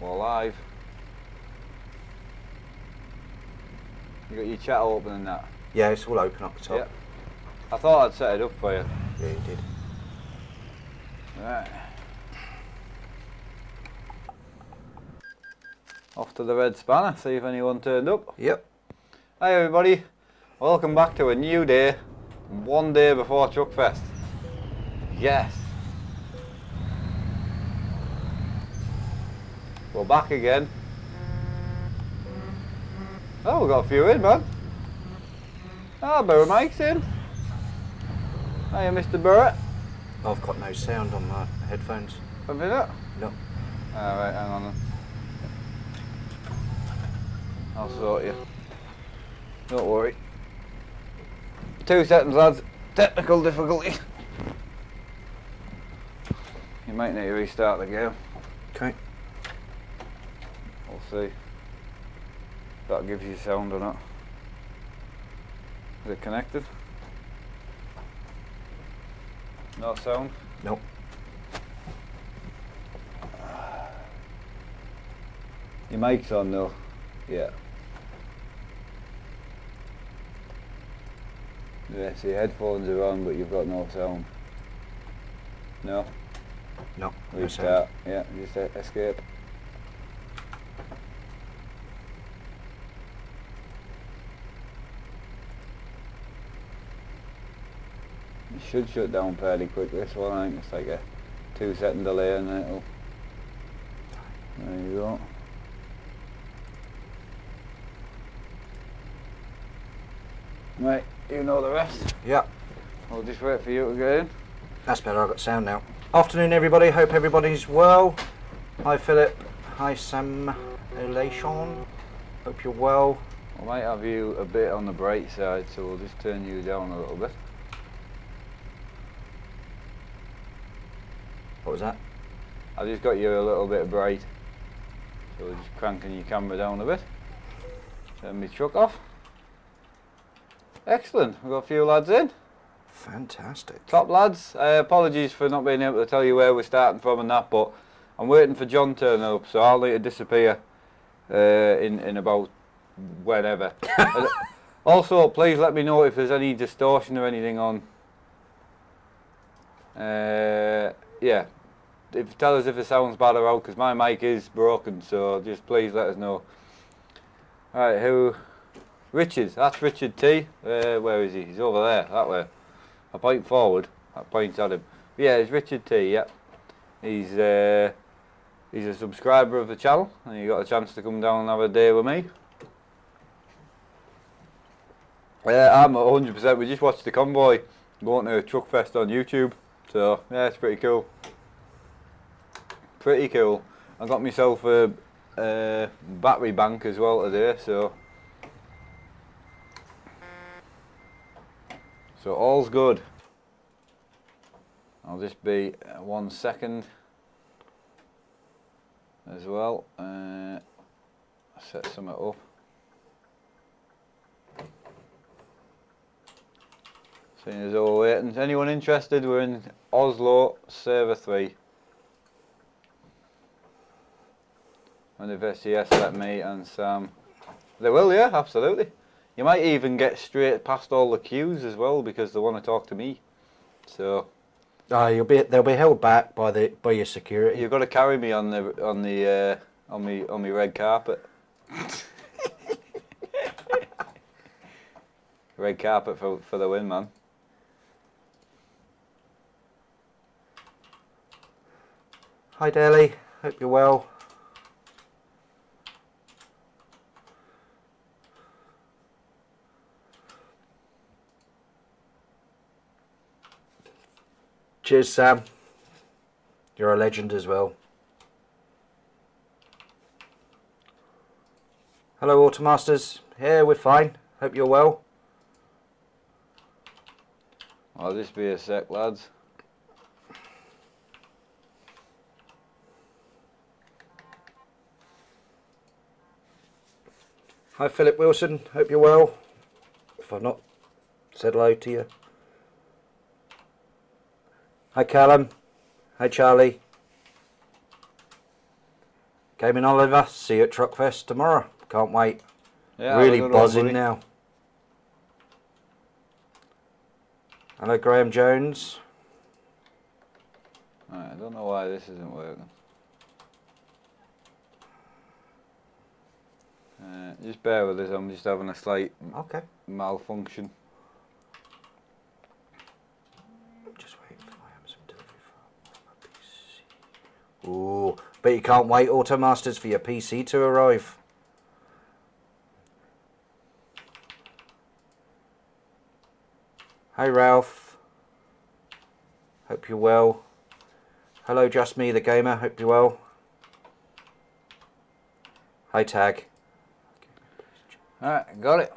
We're live. You got your chat open and that? Yeah, it's all open up the top. Yeah. I thought I'd set it up for you. Yeah, you did. Right. Off to the Red Spanner, see if anyone turned up. Yep. Hi everybody, welcome back to a new day, one day before Truckfest. Yes. We're back again. Oh, we got a few in, man. Ah, Burr Mike's in. Hiya, Mr. Burrett. I've got no sound on my headphones. A minute. No. Alright, hang on then. I'll sort you. Don't worry. Two seconds, lads. Technical difficulty. You might need to restart the game. Okay. See. If that gives you sound or not. Is it connected? No sound? Nope. Your mic's on though. Yeah. Yeah, so your headphones are on but you've got no sound. No? No. no Restart. sound. Yeah, just escape. It should shut down fairly quick this one, I think it's like a two second delay and then it'll there you go. Right, you know the rest. Yeah. I'll just wait for you to get in. That's better. I've got sound now. Afternoon, everybody. Hope everybody's well. Hi, Philip. Hi, Sam. Elation. Hope you're well. I might have you a bit on the bright side, so we'll just turn you down a little bit. What was that? I've just got you a little bit bright. So we're just cranking your camera down a bit. Turn my truck off. Excellent, we've got a few lads in. Fantastic. Top lads. Uh, apologies for not being able to tell you where we're starting from and that, but I'm waiting for John turning up, so I'll need to disappear uh, in, in about whenever. Also, please let me know if there's any distortion or anything on. Uh, yeah, if tell us if it sounds bad or out, because my mic is broken, so just please let us know. Alright, who? Richard, that's Richard T. Uh, where is he? He's over there, that way. I point forward, I point at him. Yeah, it's Richard T, yeah. He's uh, he's a subscriber of the channel and he got a chance to come down and have a day with me. Yeah, I'm 100%. We just watched the convoy going to Truckfest on YouTube. So, yeah, it's pretty cool. Pretty cool. I got myself a, a battery bank as well today, so. So all's good. I'll just be uh, one second as well. Uh, set something up. Seeing as we're waiting. Anyone interested? We're in Oslo, server 3. And if SES let me and Sam. They will, yeah, absolutely. You might even get straight past all the queues as well because they want to talk to me. So Ah, you'll be. They'll be held back by the by your security. you've got to carry me on the on the uh, on me on me red carpet. red carpet for for the win, man. Hi, Daly. Hope you're well. Cheers, Sam. You're a legend as well. Hello, Automasters. Here, we're fine. Hope you're well. I'll just be a sec, lads. Hi, Philip Wilson. Hope you're well. If I've not said hello to you. Hi, Callum. Hi, Charlie. Gaming Oliver, see you at Truckfest tomorrow. Can't wait. Yeah, really one, buzzing now. Hello, Graham Jones. Right, I don't know why this isn't working. Uh, just bear with us, I'm just having a slight Okay. malfunction. Just waiting for Amazon delivery for my PC. Ooh, but you can't wait, Automasters, for your PC to arrive. Hey, Ralph. Hope you're well. Hello, Just Me the Gamer. Hope you're well. Hi, Tag. Alright, got it.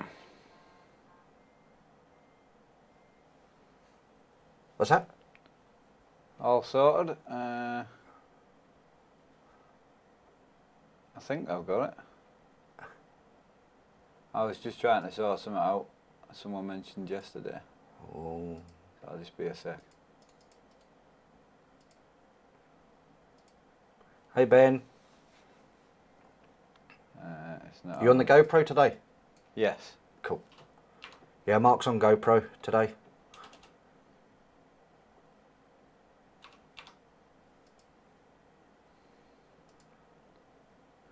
What's that? All sorted. Uh, I think I've got it. I was just trying to sort something out. Someone mentioned yesterday. Oh. I'll just be a sec. Hey, Ben. Uh, it's not You on the GoPro today? Yes. Cool. Yeah, Mark's on GoPro today.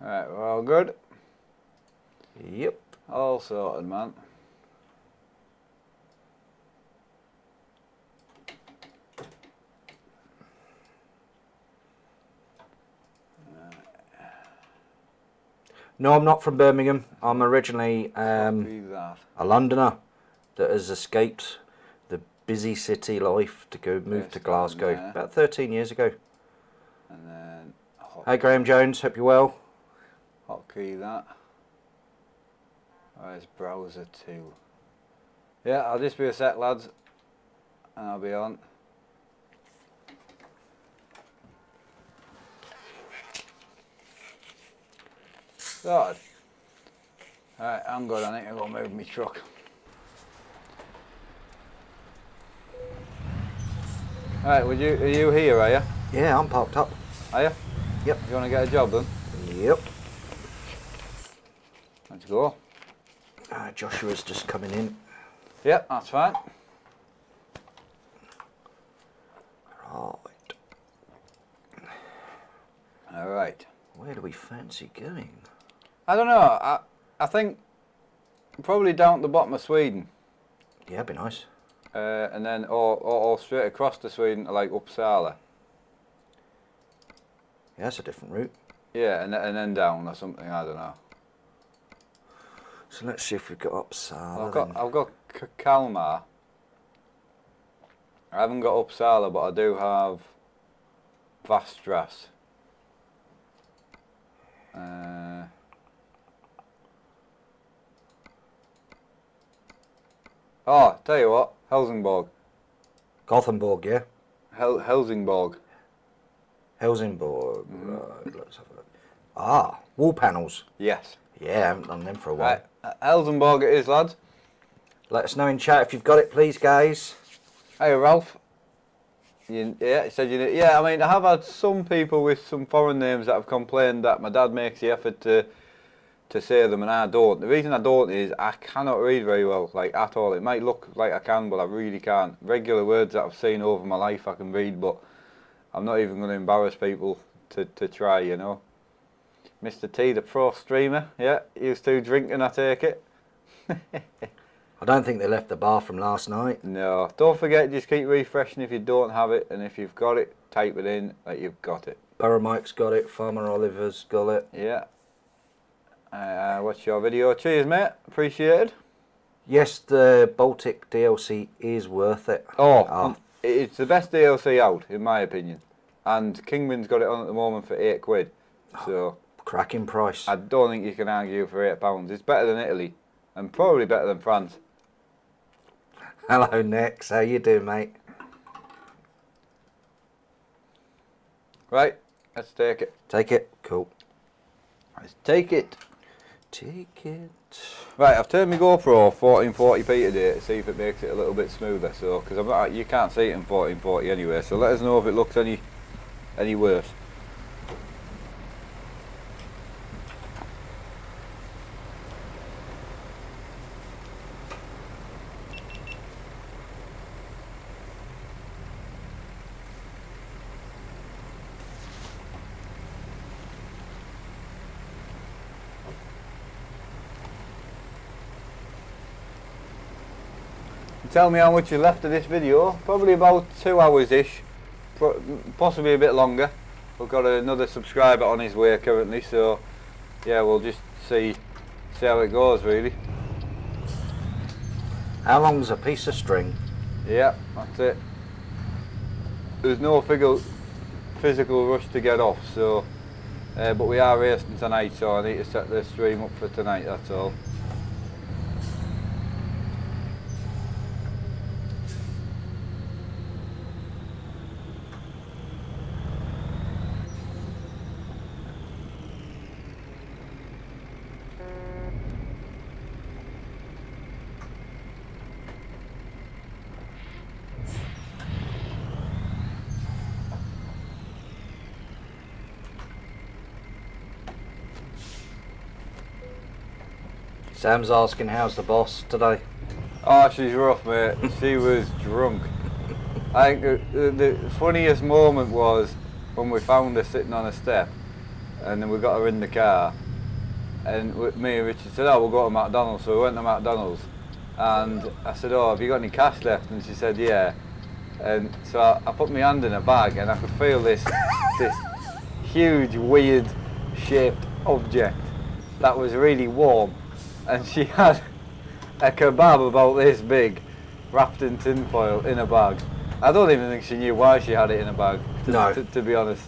Alright, we're all good. Yep. All sorted, man. No, I'm not from Birmingham. I'm originally um, a Londoner that has escaped the busy city life to go move to Glasgow about 13 years ago. And then hot, Hey, Graham Jones. Hope you're well. Hotkey that. Oh, Where's browser 2? Yeah, I'll just be a sec, lads. And I'll be on. Sorted. Alright, I'm good. I need to go move my truck. Alright, would you are you here, are you? Yeah, I'm parked up. Are you? Yep. You wanna get a job then? Yep. Go. Uh, Joshua's just coming in. Yep, that's fine. Right. Alright. Where do we fancy going? I don't know. I I think probably down at the bottom of Sweden, Yeah, it'd be nice. uh, and then or, or or straight across to Sweden to like Uppsala. Yeah, that's a different route. Yeah, and and then down or something. I don't know. So let's see if we've got Uppsala. I've got then. I've got K- Kalmar. I haven't got Uppsala, but I do have Vastras. Uh, oh, tell you what, Helsingborg. Gothenburg, yeah? Hel- Helsingborg. Helsingborg. Mm-hmm. Right, let's have a look. Ah, wall panels. Yes. Yeah, I haven't done them for a while. Right, uh, it is, lads. Let us know in chat if you've got it, please, guys. Hey, Ralph. You, yeah, he said you. Yeah, I mean, I have had some people with some foreign names that have complained that my dad makes the effort to to say them and I don't. The reason I don't is I cannot read very well, like at all. It might look like I can, but I really can't. Regular words that I've seen over my life I can read, but I'm not even going to embarrass people to, to try, you know. Mr. T, the pro streamer, yeah, you still drinking, I take it. I don't think they left the bar from last night. No, don't forget, just keep refreshing if you don't have it, and if you've got it, type it in that you've got it. Burrow Mike's got it. Farmer Oliver's got it. Yeah. Uh, what's your video? Cheers, mate. Appreciated. Yes, the Baltic DLC is worth it. Oh, Ah. um, it's the best DLC out, in my opinion. And Kingman's got it on at the moment for eight quid. So Cracking price. I don't think you can argue for eight pounds. It's better than Italy, and probably better than France. Hello, Nex. How you doing, mate? Right, let's take it. Take it. Cool. Let's take it. Take it. Right, I've turned my GoPro 1440p today to see if it makes it a little bit smoother. So, because I'm not, you can't see it in 1440 anyway. So let us know if it looks any, any worse. Tell me how much you left of this video. Probably about two hours-ish, possibly a bit longer. We've got another subscriber on his way currently, so yeah, we'll just see see how it goes really. How long's a piece of string? Yeah, that's it. There's no physical physical rush to get off, so uh, but we are racing tonight, so I need to set the stream up for tonight. That's all. Sam's asking how's the boss today. Oh, she's rough, mate. she was drunk. I think the, funniest moment was when we found her sitting on a step, and then we got her in the car, and me and Richard said, "Oh, we'll go to McDonald's." So we went to McDonald's, and I said, "Oh, have you got any cash left?" And she said, "Yeah." And so I, I put my hand in her bag, and I could feel this this huge, weird shaped object that was really warm, and she had a kebab about this big, wrapped in tinfoil in a bag. I don't even think she knew why she had it in a bag. To, No. To, to be honest.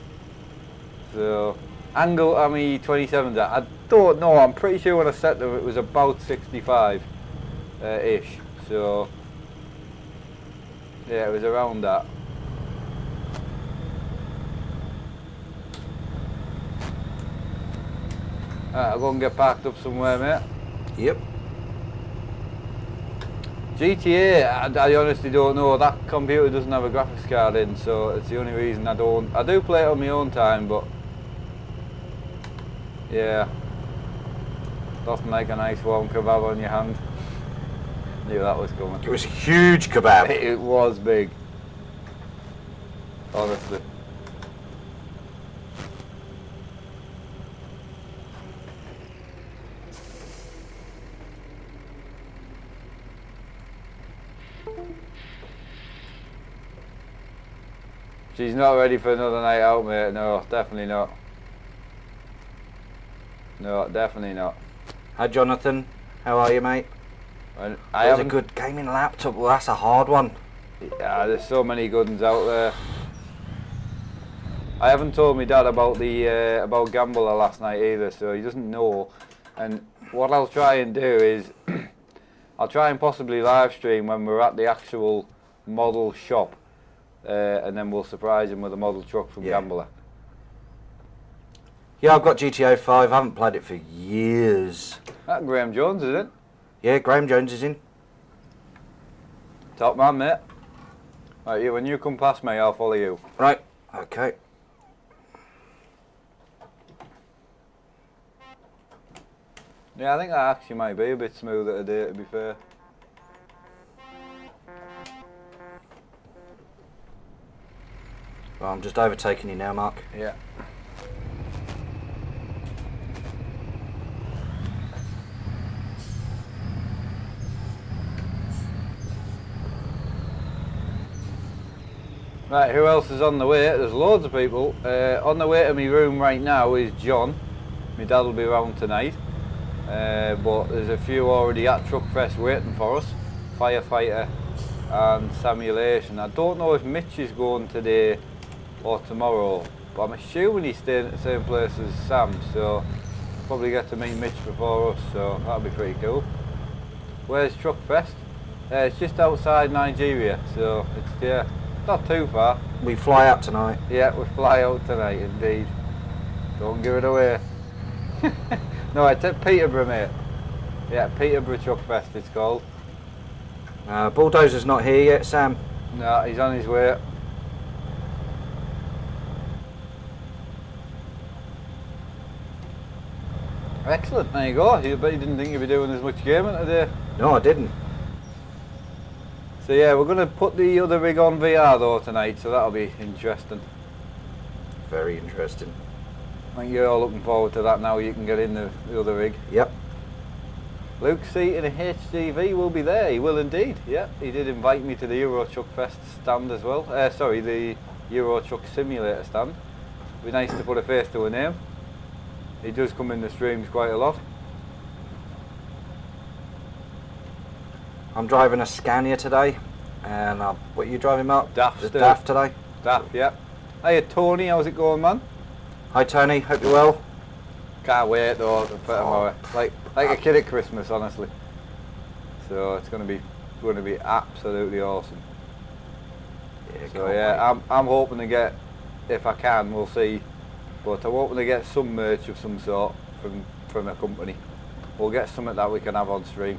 So, angle I mean 27. that- I don't know. I'm pretty sure when I set her, it was about 65 uh, ish. So, yeah, it was around that. Alright, I'll go and get packed up somewhere, mate. Yep. GTA, I, I honestly don't know. That computer doesn't have a graphics card in, so it's the only reason I don't. I do play it on my own time, but yeah, doesn't make a nice warm kebab on your hand. Knew that was coming. It was a huge kebab. It was big. Honestly. She's not ready for another night out, mate. No, definitely not. No, definitely not. Hi Jonathan, how are you mate? And I There's a good gaming laptop, well that's a hard one. Yeah, there's so many good ones out there. I haven't told my dad about the uh, about Gambler last night either, so he doesn't know. And what I'll try and do is, I'll try and possibly live stream when we're at the actual model shop, uh, and then we'll surprise him with a model truck from Yeah. Gambler. Yeah, I've got GTA 5, I haven't played it for years. That Graham Jones is it? Yeah, Graham Jones is in. Top man, mate. Right, you, when you come past me, I'll follow you. Right, okay. Yeah, I think that actually might be a bit smoother today, to be fair. I'm just overtaking you now, Mark. Yeah. Right, who else is on the way? There's loads of people. Uh, on the way to my room right now is John. My dad will be around tonight. Uh, but there's a few already at Truckfest waiting for us. Firefighter and Simulation. I don't know if Mitch is going today or tomorrow, but I'm assuming he's staying at the same place as Sam, so probably get to meet Mitch before us, so that'll be pretty cool. Where's Truckfest? Uh, it's just outside Nigeria, so it's yeah, not too far. We fly out tonight. Yeah, we fly out tonight indeed. Don't give it away. no, it's at Peterborough, mate. Yeah, Peterborough Truckfest it's called. Uh, Bulldozer's not here yet, Sam. No, he's on his way. Excellent, there you go. You bet you didn't think you'd be doing as much gaming today. No, I didn't. So yeah, we're going to put the other rig on VR though tonight, so that'll be interesting. Very interesting. I think you're all looking forward to that now. You can get in the, the other rig. Yep. Luke Seaton in HGV will be there. He will indeed. Yeah, he did invite me to the Euro Truck Fest stand as well. Uh, sorry, the Euro Truck Simulator stand. Be nice to put a face to a name. He does come in the streams quite a lot. I'm driving a Scania today, and uh, what are you driving, Mark? DAF The. DAF today. That, yeah. Hiya Tony, how's it going man? Hi Tony, hope you're well. Can't wait though to put him Oh. Like like a kid at Christmas, honestly. So it's gonna be going to be absolutely awesome. Yeah, So yeah, I'm I'm hoping to get, if I can, we'll see. But I'm hoping to get some merch of some sort from from a company. We'll get something that we can have on stream.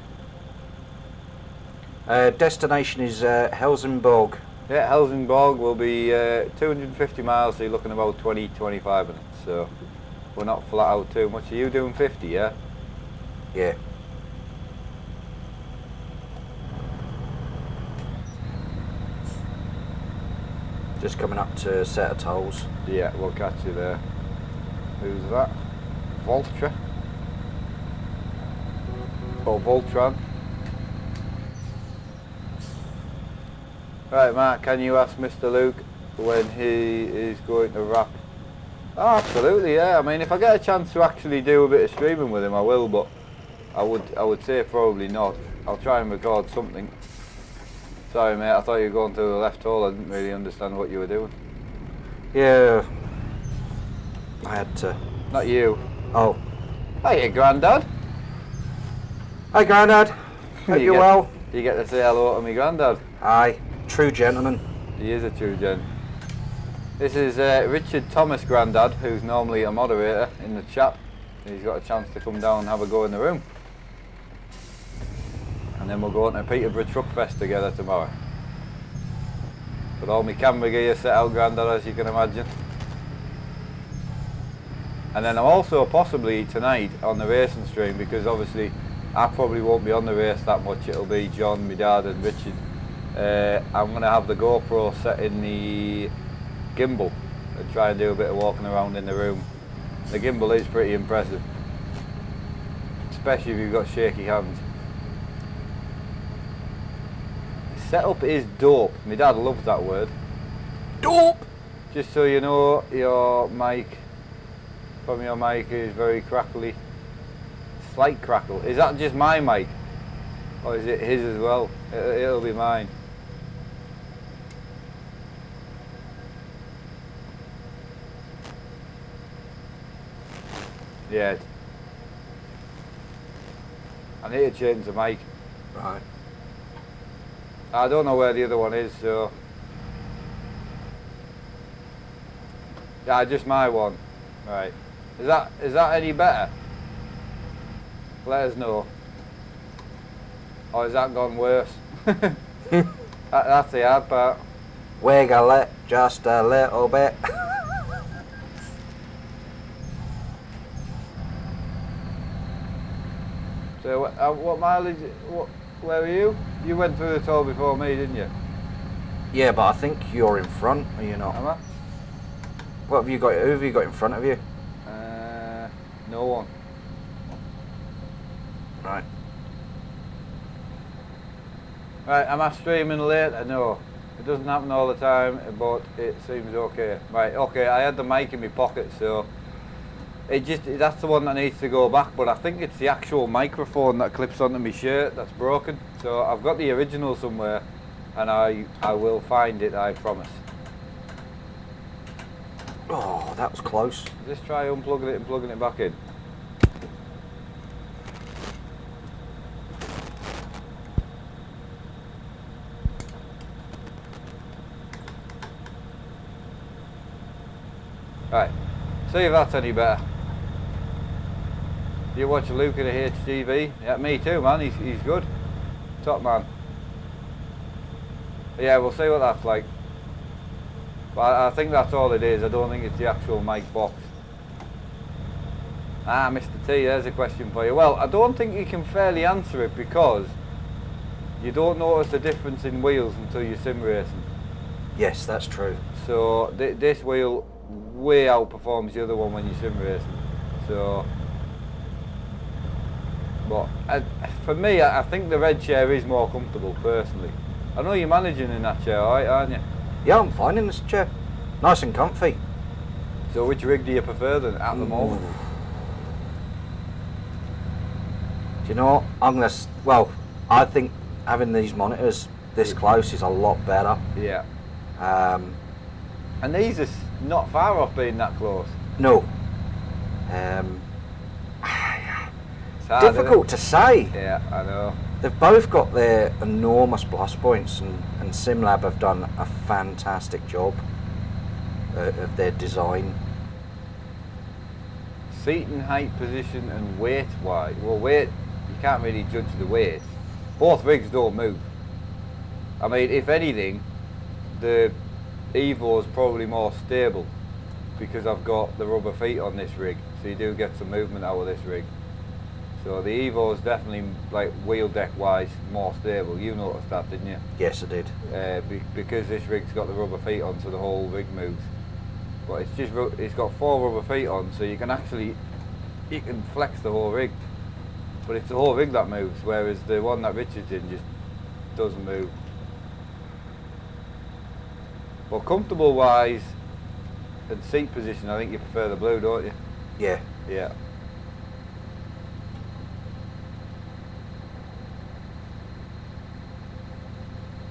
uh, destination is uh, Helsingborg. Yeah, Helsingborg will be uh, 250 miles, so you're looking about 20, 25 minutes. So we're not flat out too much. Are you doing 50? Yeah. Yeah. Just coming up to a set of tolls. Yeah, we'll catch you there. Who's that? Voltra? Or oh, Voltron? Right, Mark, can you ask Mr. Luke when he is going to wrap? Oh, absolutely, yeah. I mean, if I get a chance to actually do a bit of streaming with him, I will, but I would, I would say probably not. I'll try and record something. Sorry, mate, I thought you were going to the left hole. I didn't really understand what you were doing. Yeah. I had to. Not you. Oh. Hiya, Grandad. Hi, Grandad. Hope You get- well. You get to say hello to me Grandad. Aye. True gentleman. He is a true gen. This is uh, Richard Thomas Grandad, who's normally a moderator in the chat. He's got a chance to come down and have a go in the room. And then we'll go on to Peterborough Truck Fest together tomorrow. Got all my camera gear set out, Grandad, as you can imagine. And then I'm also possibly tonight on the racing stream because obviously I probably won't be on the race that much. It'll be John, my dad, and Richard. Uh, I'm going to have the GoPro set in the gimbal and try and do a bit of walking around in the room. The gimbal is pretty impressive, especially if you've got shaky hands. The setup is dope. My dad loves that word. Dope. Just so you know, your mic from your mic is very crackly. Slight crackle. Is that just my mic? Or is it his as well? It'll, it'll be mine. Yeah. I need to change the mic. Right. I don't know where the other one is, so. Yeah, just my one. Right. Is that is that any better? Let us know. Or has that gone worse? that, that's the hard part. Wiggle it just a little bit. So uh, what mileage? What, where were you? You went through the toll before me, didn't you? yeah, but I think you're in front, are you not? Am I? What have you got? Who have you got in front of you? No one. Right. Right, am I streaming late? I know. It doesn't happen all the time, but it seems okay. Right, okay, I had the mic in my pocket, so it just that's the one that needs to go back, but I think it's the actual microphone that clips onto my shirt that's broken. So I've got the original somewhere and I I will find it, I promise. Oh, that was close. Just try unplugging it and plugging it back in. Right, see if that's any better. You watch Luke in a HGV? Yeah, me too, man. He's, he's good. Top man. Yeah, we'll see what that's like. But I, I think that's all it is. I don't think it's the actual mic box. Ah, Mr. T, there's a question for you. Well, I don't think you can fairly answer it because you don't notice the difference in wheels until you're sim racing. Yes, that's true. So th- this wheel way outperforms the other one when you're sim racing. So But uh, for me, I, I think the red chair is more comfortable personally. I know you're managing in that chair, alright, aren't you? Yeah, I'm fine in this chair. Nice and comfy. So which rig do you prefer then at the moment? Do you know what? I'm gonna. s- Well, I think having these monitors this close is a lot better. Yeah. Um, And these are s- not far off being that close. no. Um, hard, difficult to say. Yeah, I know. They've both got their enormous plus points, and, and SimLab have done a fantastic job uh, of their design. Seat and height, position, and weight wise. Well, weight, you can't really judge the weight. Both rigs don't move. I mean, if anything, the Evo is probably more stable because I've got the rubber feet on this rig, so you do get some movement out of this rig. So the Evo is definitely like wheel deck wise more stable. You noticed that, didn't you? Yes, I did. uh, be, because this rig's got the rubber feet on, so the whole rig moves. But it's just ru- it's got four rubber feet on, so you can actually you can flex the whole rig. But it's the whole rig that moves, whereas the one that Richard's in just doesn't move. But comfortable wise and seat position, I think you prefer the blue, don't you? Yeah. Yeah.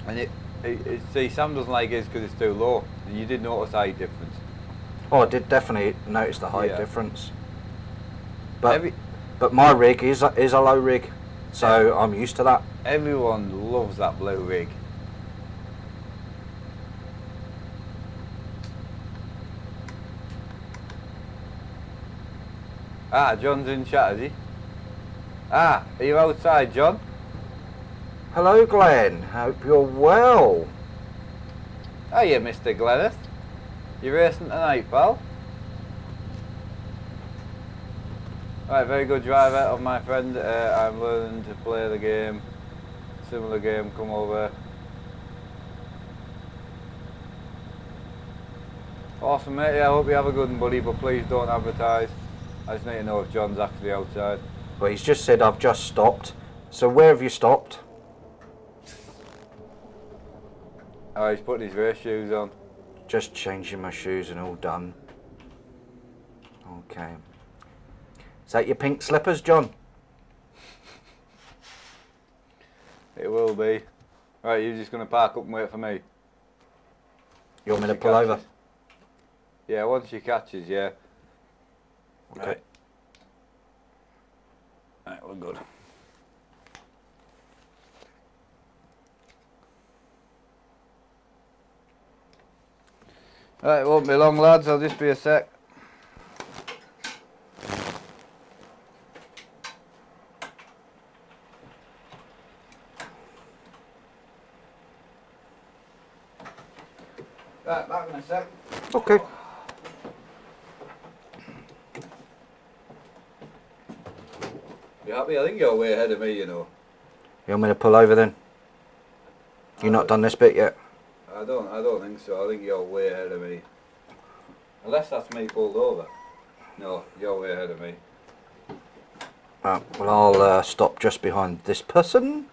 And it, it, it see, Sam doesn't like his because it's too low. And you did notice height difference. Oh, I did definitely notice the height Yeah. difference. But Every, but my rig is a, is a low rig, so I'm used to that. everyone loves that blue rig. Ah, John's in chat, is he? Ah, are you outside, John? Hello, Glenn. Hope you're well. Hiya, Mr. Gleneth. You racing tonight, pal? Right, very good driver of my friend. Uh, I'm learning to play the game. Similar game, come over. Awesome, mate. Yeah, I hope you have a good one, buddy, but please don't advertise. I just need to know if John's actually outside. Well, he's just said I've just stopped. So where have you stopped? Oh, he's putting his race shoes on. Just changing my shoes and all done. Okay. Is that your pink slippers, John? It will be. Right, you're just going to park up and wait for me. You want me to pull over? Yeah, once she catches, yeah. Okay. Right. Right, we're good. Right, it won't be long, lads. I'll just be a sec. Right, back in a sec. Okay. You happy? I think you're way ahead of me, you know. You want me to pull over then? You not done this bit yet? I don't. I don't think so. I think you're way ahead of me. Unless that's me pulled over. No, you're way ahead of me. Right, well, I'll uh, stop just behind this person.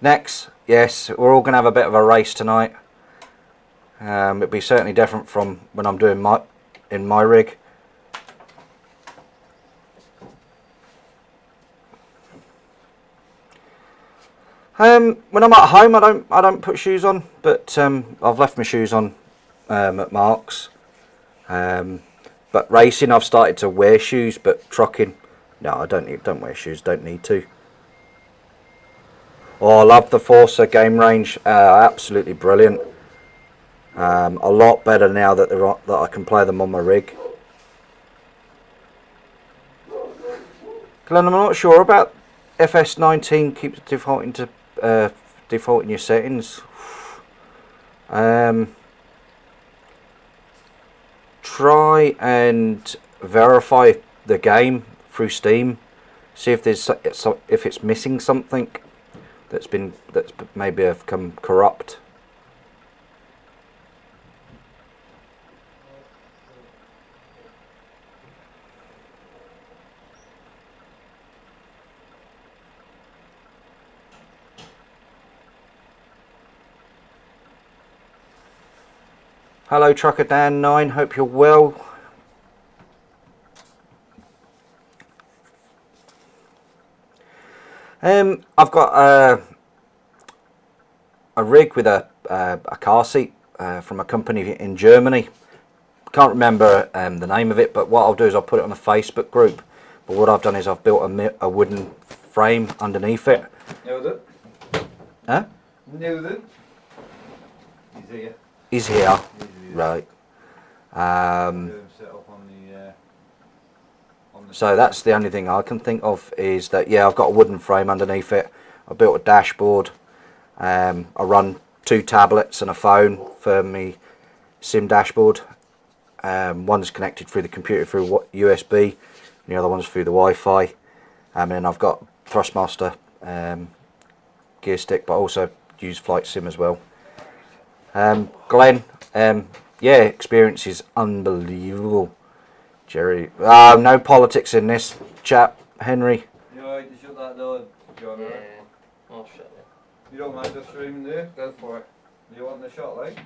Next, yes, we're all going to have a bit of a race tonight. Um, it'll be certainly different from when I'm doing my in my rig. Um, when I'm at home, I don't I don't put shoes on, but um, I've left my shoes on um, at Marks. Um, but racing, I've started to wear shoes, but trucking, no, I don't don't wear shoes. Don't need to. Oh, I love the Forza game range. Uh, absolutely brilliant. Um, a lot better now that they're on, that I can play them on my rig. Glenn, I'm not sure about FS19 keeps defaulting to uh, defaulting your settings. Um, try and verify the game through Steam. See if there's if it's missing something that's been that's maybe have come corrupt. Hello, Trucker Dan Nine. Hope you're well. Um, I've got a a rig with a a, a car seat uh, from a company in Germany. Can't remember um, the name of it, but what I'll do is I'll put it on a Facebook group. But what I've done is I've built a, a wooden frame underneath it. Knew that. Huh? Knew that. He's here. Is here, He's here. right? Um, set up on the. Uh, So that's the only thing I can think of is that yeah, I've got a wooden frame underneath it. I built a dashboard. Um, I run two tablets and a phone for me sim dashboard. Um, one's connected through the computer through USB, and the other one's through the Wi-Fi. Um, and then I've got Thrustmaster um, gear stick, but also use Flight Sim as well. Um, Glenn, um, yeah, experience is unbelievable. Jerry, ah, no politics in this chap, Henry. You alright to shut that door, John? Yeah, right? I'll shut it. You don't mind just streaming there? Go for it. You want the shot, like?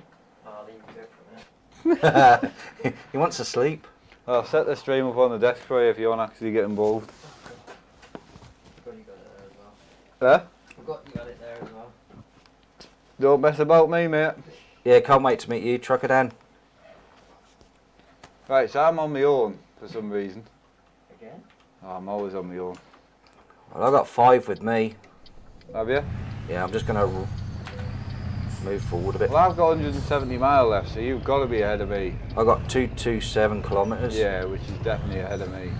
I'll leave you go for a minute. he wants to sleep. I'll set the stream up on the desk for you if you want to actually get involved. I've got you got it there as well. There? I've got you got it there as well. Don't mess about me, mate. Yeah, can't wait to meet you, Trucker Dan. Right, so I'm on my own for some reason. Again? Oh, I'm always on my own. Well, I got five with me. Have you? Yeah, I'm just gonna move forward a bit. Well, I've got 170 mile left, so you've got to be ahead of me. I got two two seven kilometers. Yeah, which is definitely ahead of me.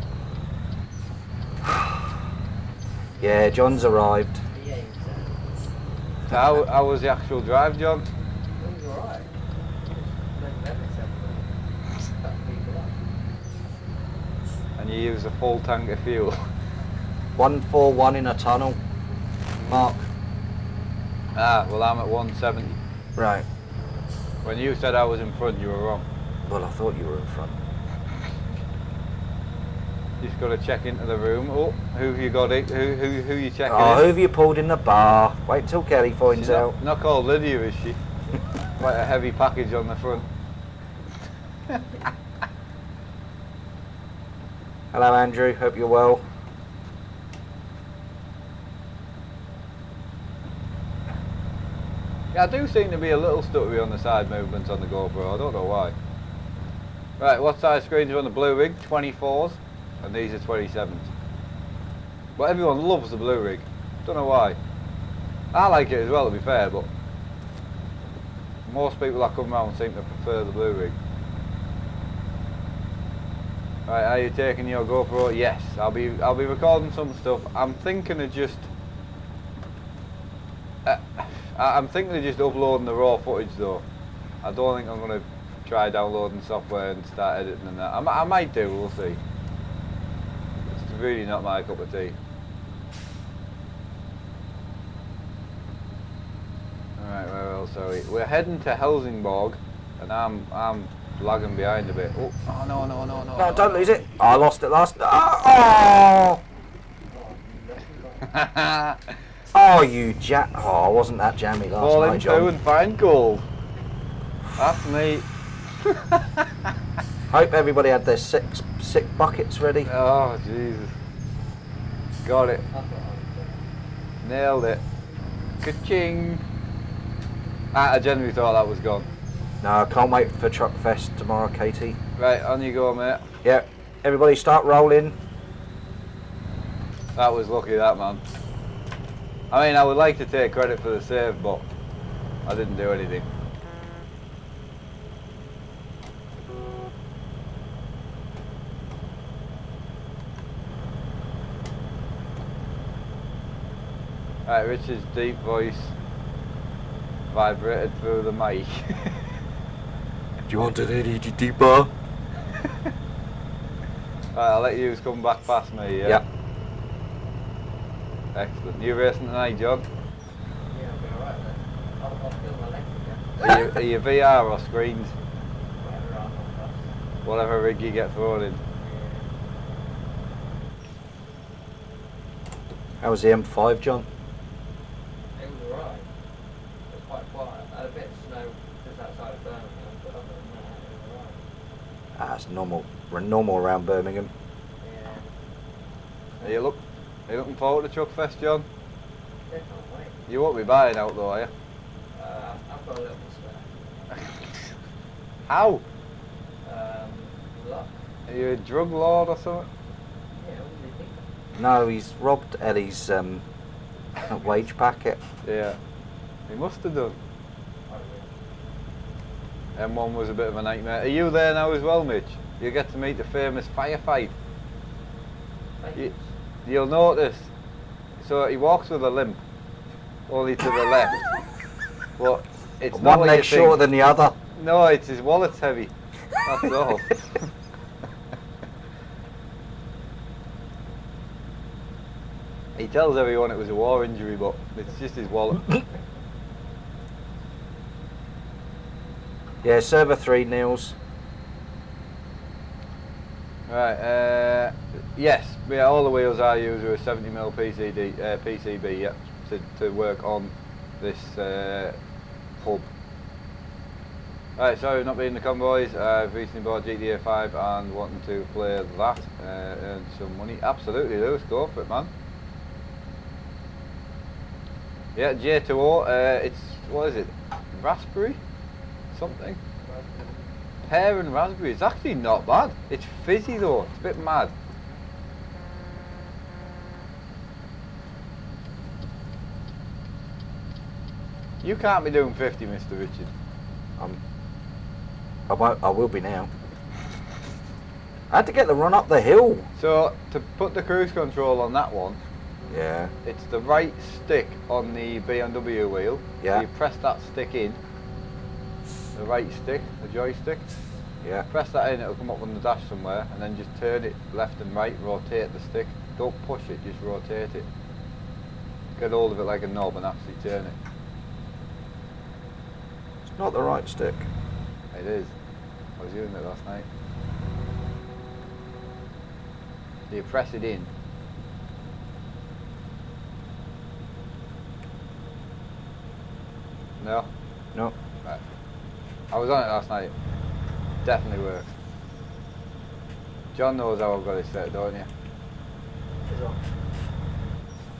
Yeah, John's arrived. Yeah, you said. So how, how was the actual drive, John? And you use a full tank of fuel. One four one in a tunnel. Mark. ah, well I'm at 170. Right. When you said I was in front, you were wrong. Well, I thought you were in front. Just got to check into the room. Oh, who have you got? It? Who who who you checking? Oh, who have you pulled in the bar? Wait till Kelly finds She's out. not, not called Lydia, is she? Quite a heavy package on the front. Hello, Andrew. Hope you're well. Yeah, I do seem to be a little stuttery on the side movements on the GoPro. I don't know why. Right, what size screens are on the blue rig? 24s, and these are 27s. But everyone loves the blue rig. Don't know why. I like it as well, to be fair, but most people that come round seem to prefer the blue rig. Right, are you taking your GoPro? Yes, I'll be. I'll be recording some stuff. I'm thinking of just. Uh, I'm thinking of just uploading the raw footage though. I don't think I'm gonna try downloading software and start editing and that. I, I might do. We'll see. It's really not my cup of tea. Alright, where else are we? We're heading to Helsingborg, and I'm I'm lagging behind a bit. Oh, oh no no no no! No, don't lose it. I lost it last. Oh, oh, you ja Oh, wasn't that jammy last Fall night, John? and find gold. That's me. Hope everybody had their six sick buckets ready. Oh Jesus! Got it. That's what I was doing. Nailed it. Ka-ching. I genuinely thought that was gone. No, I can't wait for Truck Fest tomorrow, Katie. Right, on you go, mate. Yeah, everybody start rolling. That was lucky, that man. I mean, I would like to take credit for the save, but I didn't do anything. Right, Richard's deep voice vibrated through the mic. Do you want an any deeper? Right, I'll let you come back past me, yeah? Yeah. Excellent. You racing tonight, John? Yeah, I'll be alright then. I'll, I'll feel my legs again. Are you, are you VR or screens? Whatever I'm on. Whatever rig you get thrown in. How was the M5, John? It was alright. It was quite quiet. I had a bit of snow just outside of Birmingham, but other than that, That's normal. We're normal around Birmingham. Yeah, Are you look? Are you looking forward to Truckfest, John? definitely. You won't be buying out though, are you? Uh, I've got a little spare. How? Um, luck. Are you a drug lord or something? Yeah, what do you think? No, he's robbed Ellie's um, wage packet. Yeah. He must have done. Really? M1 was a bit of a nightmare. Are you there now as well, Mitch? You get to meet the famous firefight. You- you. You'll notice. So he walks with a limp, only to the left. But it's not One what leg shorter think. than the other. No, it's his wallet's heavy. That's all. he tells everyone it was a war injury, but it's just his wallet. Yeah, server three Niels. Right. Uh, yes. Yeah. All the wheels I use are a 70 mm PCD, uh, PCB. Yep. To, to work on this uh, hub. Right. So not being the convoys. I've recently bought GTA 5 and wanting to play that, uh, earn some money. Absolutely, Lewis. Go for it, man. Yeah. J2O. Uh, it's what is it? Raspberry. Something. Pear and raspberry. It's actually not bad. It's fizzy though. It's a bit mad. You can't be doing 50, Mr. Richard. Um, I won't. I will be now. I had to get the run up the hill. So, to put the cruise control on that one, Yeah. it's the right stick on the BMW wheel. Yeah. You press that stick in. The right stick, the joystick. Yeah. Press that in, it'll come up on the dash somewhere, and then just turn it left and right, rotate the stick. Don't push it, just rotate it. Get hold of it like a knob and actually turn it. It's not the right stick. It is. I was using it last night. So you press it in. No? No. Right. I was on it last night. Definitely works. John knows how I've got it set, don't you? As well.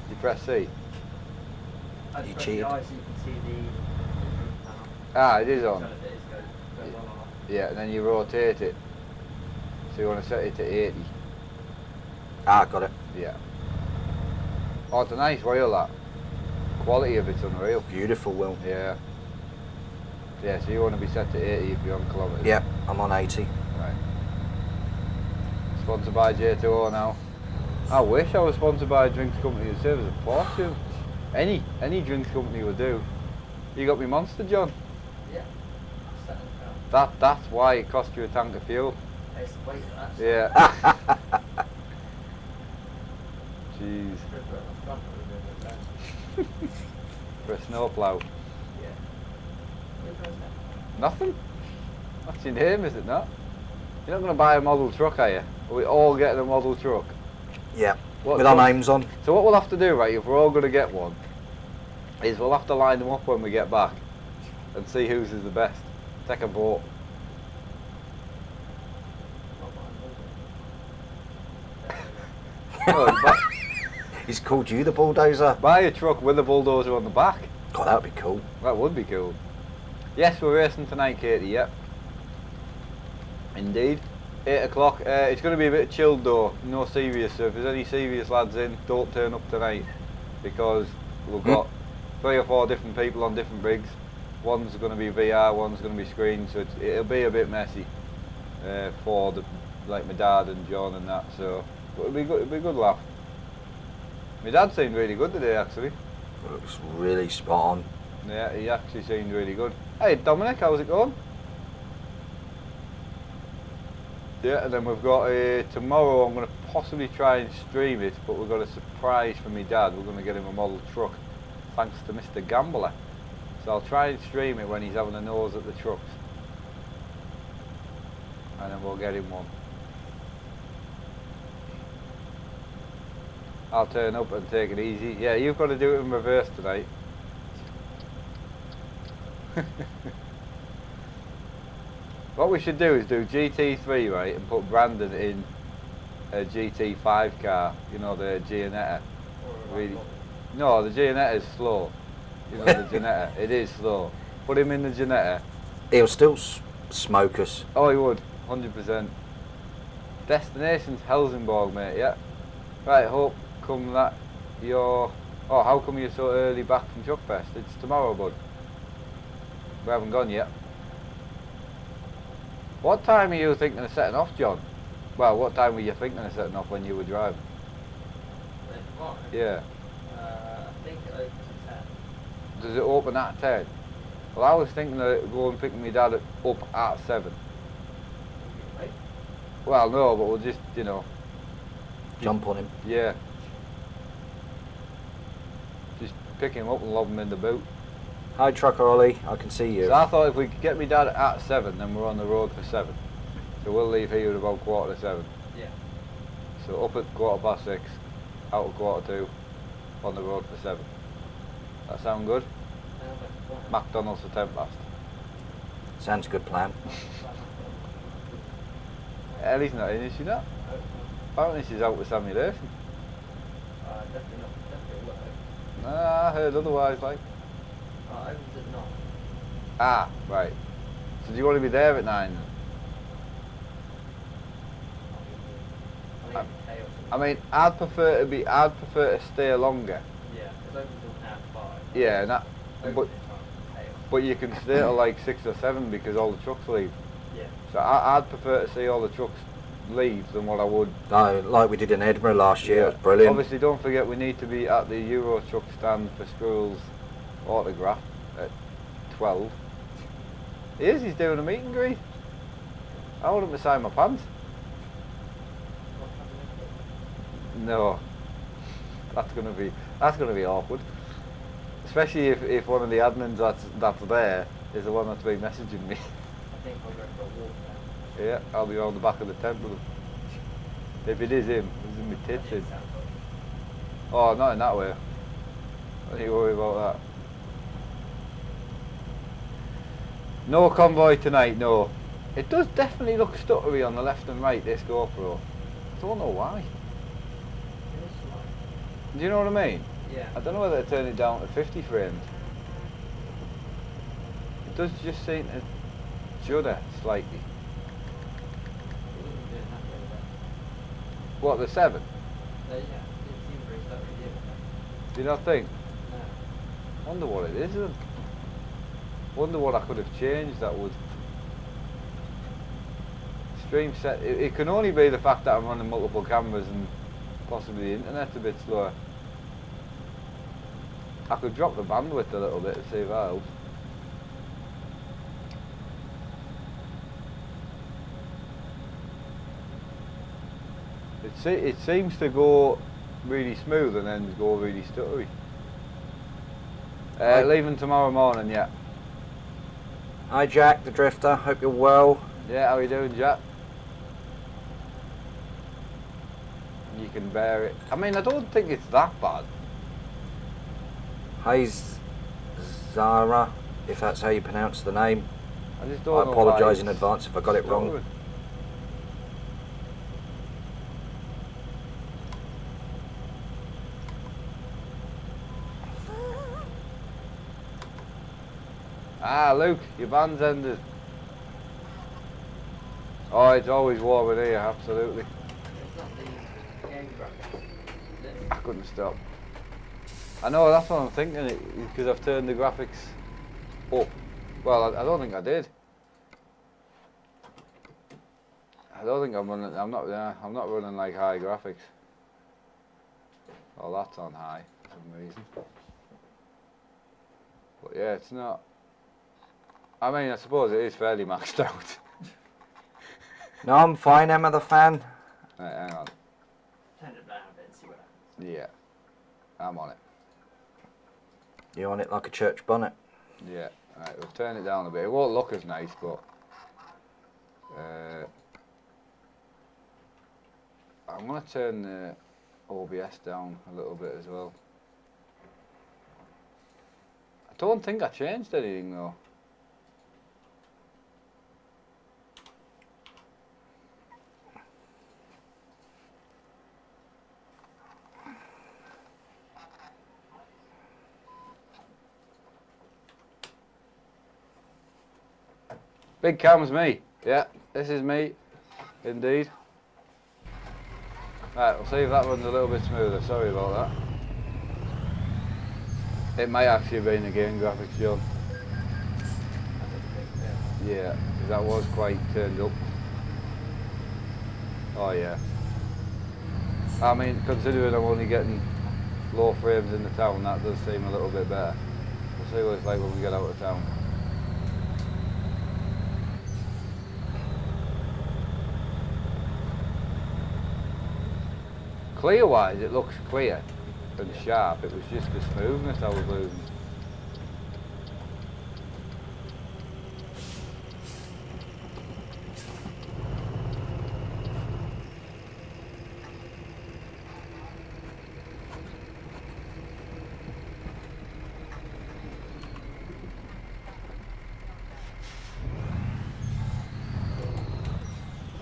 You press C. I You just press cheated. the eye so you can see the panel. Ah, it is on. Trying to go- go on or off. Yeah, and then you rotate it. So you want to set it to 80. Ah, got it. Yeah. Oh, it's a nice wheel that. Quality of it's unreal. Beautiful wheel. Yeah. Yeah, so you want to be set to 80 if you're on kilometres. Yep, I'm on 80. Right. Sponsored by J2O now. I wish I was sponsored by a drinks company that serves a fortune. Any any drinks company would do. You got me monster, John. Yeah. Set it down. That that's why it cost you a tank of fuel. It's the weight of that. Yeah. Jeez. Strip it on the front of it, and then- For a snowplow. Yeah. Where goes that? Nothing. That's your name, is it not? You're not going to buy a model truck, are you? Are we all getting a model truck? yeah. What With our names on. So what we'll have to do, right, if we're all going to get one, is we'll have to line them up when we get back and see whose is the best. Take a vote. Not mine, No, buy, He's called you the bulldozer. buy a truck with a bulldozer on the back. God, that would be cool. That would be cool. Yes, we're racing tonight, Katie. Yep. Indeed. Eight o'clock. Uh, it's going to be a bit chilled though. No serious. So if there's any serious lads in, don't turn up tonight because we've got three or four different people on different rigs. One's going to be VR, one's going to be screen, so it's, it'll be a bit messy uh, for the like my dad and John and that. So but it'll be good. It'll be a good laugh. My dad seemed really good today, actually. Looks really spot on. Yeah, he actually seemed really good. Hey Dominic, how's it going? Yeah, and then we've got uh, tomorrow. I'm going to possibly try and stream it, but we've got a surprise for me dad. We're going to get him a model truck, thanks to Mr. Gambler. So I'll try and stream it when he's having a nose at the trucks, and then we'll get him one. I'll turn up and take it easy. Yeah, you've got to do it in reverse tonight. What we should do is do GT3 right and put Brandon in a GT5 car. You know the Ginetta. Or Really? No, the Ginetta is slow. You know the Ginetta. It is slow. Put him in the Ginetta. He'll still s- smoke us. Oh, he would. 100%. Destination's Helsingborg, mate. Yeah. Right. Hope come that you're. Oh, how come you're so early back from Truckfest? It's tomorrow, bud. We haven't gone yet. What time are you thinking of setting off, John? Well, what time were you thinking of setting off when you were driving? Tomorrow, Yeah. uh, I think it opens at 10. Does it open at 10? Well, I was thinking of going picking my dad up at 7. Right? Well, no, but we'll just, you know, Jump on him. yeah. Just pick him up and lob him in the boot. Hi, Trucker Ollie. I can see you. So I thought if we could get me dad at 7, then we're on the road for 7. So we'll leave here at about quarter to 7. Yeah. So up at quarter past 6, out at quarter 2, on the road for 7. That sound good? Uh, but McDonald's for 10 past. Sounds a good plan. Ellie's not in, is she not? Uh, Apparently she's out with Sammy Lawson. definitely not. Definitely work. Nah, I heard otherwise, like. Uh, opens at 9. Ah, right. So do you want to be there at 9? I I- think it's chaos. I mean, I'd prefer to be, I'd prefer to stay longer. Yeah, it opens till half 5. Yeah, and that, but, at time, chaos. but you can stay till like 6 or 7 because all the trucks leave. Yeah. So I, I'd prefer to see all the trucks leave than what I would. No, like we did in Edinburgh last year. It was brilliant. Obviously, don't forget we need to be at the Euro truck stand for Squirrel's autograph at 12. He is, he's doing a meet and greet. I want him to sign my pants. No. That's gonna be that's gonna be awkward. Especially if, if one of the admins that's that's there is the one that's been messaging me. I think I'll go for a walk now. yeah, I'll be on the back of the tent with him. If it is him, he's in my tits in. Oh, not in that way. Don't you worry about that. No convoy tonight, no. It does definitely look stuttery on the left and right, this GoPro. I don't know why. Do you know what I mean? Yeah. I don't know whether to turn it down to 50 frames. It does just seem to judder slightly. It wasn't doing that the other day. What, the 7? No, uh, yeah, it seemed very stubborn, didn't Do you not think? it? No. Wonder what it is then. Wonder what I could have changed that would. Stream set. It, it can only be the fact that I'm running multiple cameras and possibly the internet's a bit slower. I could drop the bandwidth a little bit to see if that helps. It, se- it seems to go really smooth and then go really stuttery. Uh, leaving tomorrow morning, yeah. Hi, Jack the Drifter. Hope you're well. Yeah, how are you doing, Jack? You can bear it. I mean, I don't think it's that bad. Hi, Zara, if that's how you pronounce the name. I just don't know. apologise in advance if I got it wrong. Ah, Luke, your band's ended. Oh, it's always warm in here, absolutely. I couldn't stop. I know, that's what I'm thinking, because I've turned the graphics up. Well, I, I don't think I did. I don't think I'm running, I'm not, yeah, I'm not running like high graphics. Oh, that's on high for some reason. But yeah, it's not. I mean, I suppose it is fairly maxed out. No, I'm fine, Emma the fan. right, hang on. Turn it down a bit and see what happens. Yeah, I'm on it. You're on it like a church bonnet. Yeah, right, we'll turn it down a bit. It won't look as nice, but uh, I'm gonna turn the OBS down a little bit as well. I don't think I changed anything though. Big cam's me. Yeah, this is me. Indeed. Right, we'll see if that runs a little bit smoother. Sorry about that. It might actually have been the game graphics, John. Yeah, 'cause that was quite turned up. Oh yeah. I mean, considering I'm only getting low frames in the town, that does seem a little bit better. We'll see what it's like when we get out of town. Clear wise, it looks clear and sharp. It was just the smoothness I was losing.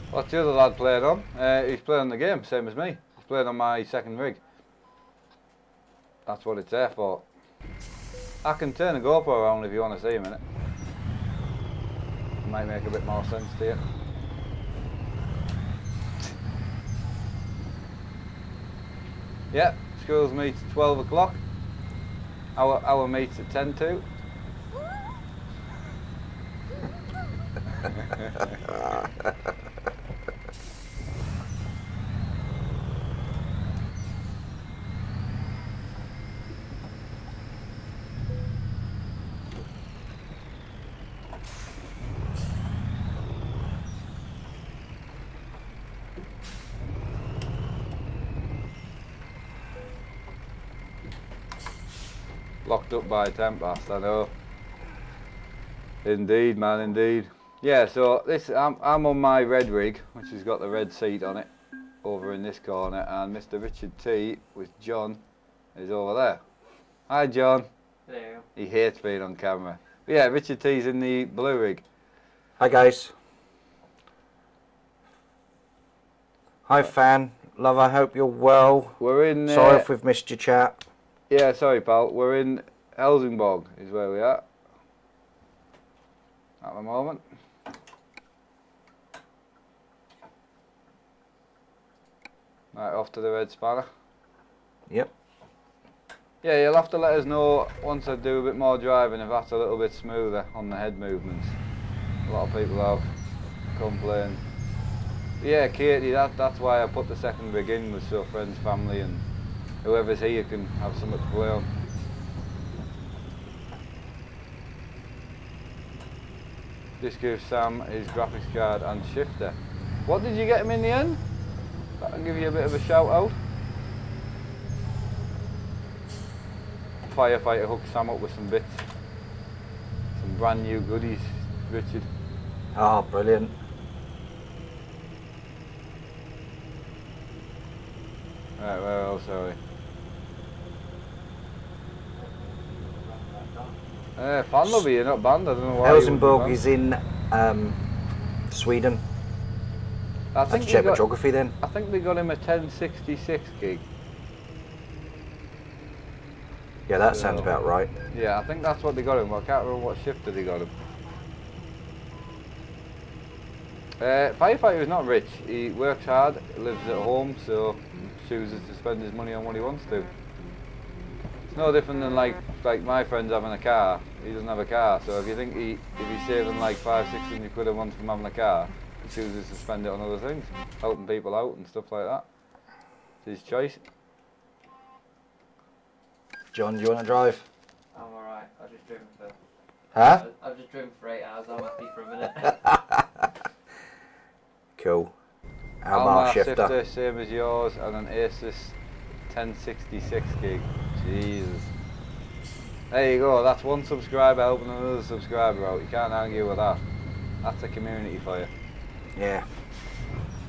What's the other lad playing on? Uh, he's playing the game, same as me. Playing on my second rig. That's what it's there for. I can turn the GoPro around if you want to see a minute. it. Might make a bit more sense to you. Yep, Squirrel's meet at 12 o'clock. Our, our meets at 10 to. Locked up by Tempest, I know. Indeed, man, indeed. Yeah, so this I'm, I'm on my red rig, which has got the red seat on it, over in this corner, and Mr. Richard T with John is over there. Hi, John. Hello. He hates being on camera. But yeah, Richard T's in the blue rig. Hi guys. Hi fan. Love, I hope you're well. We're in. Uh, Sorry if we've missed your chat. Yeah, sorry, pal. We're in Helsingborg, is where we are at the moment. Right, off to the red spanner. Yep. Yeah, you'll have to let us know once I do a bit more driving if that's a little bit smoother on the head movements. A lot of people have complained. Yeah, Katie, that, that's why I put the second rig in was so friends, family and whoever's here can have something to play on. This gives Sam his graphics card and shifter. What did you get him in the end? That'll give you a bit of a shout out. Firefighter hooked Sam up with some bits. Some brand new goodies, Richard. Oh, brilliant. Right, where else are we? Uh, Fanlobby, you're not banned. I don't know why. Helsingborg is in um, Sweden. I think check got, geography then. I think they got him a 1066 gig. Yeah, that sounds So- about right. Yeah, I think that's what they got him. I can't remember what shifter they got him. Uh, firefighter is not rich. He works hard, lives at home, so chooses to spend his money on what he wants to. It's no different than like like my friend's having a car. He doesn't have a car, so if you think he if he's saving like five, six hundred quid a month from having a car, he chooses to spend it on other things, helping people out and stuff like that. It's his choice. John, do you want to drive? I'm alright. I've just driven for. Huh? I've just driven for eight hours. I'm happy for a minute. Cool. Almar Almar shifter. shifter, same as yours, and an Asus 1066 gig. Jesus. There you go, that's one subscriber helping another subscriber out. You can't argue with that. That's a community for you. Yeah.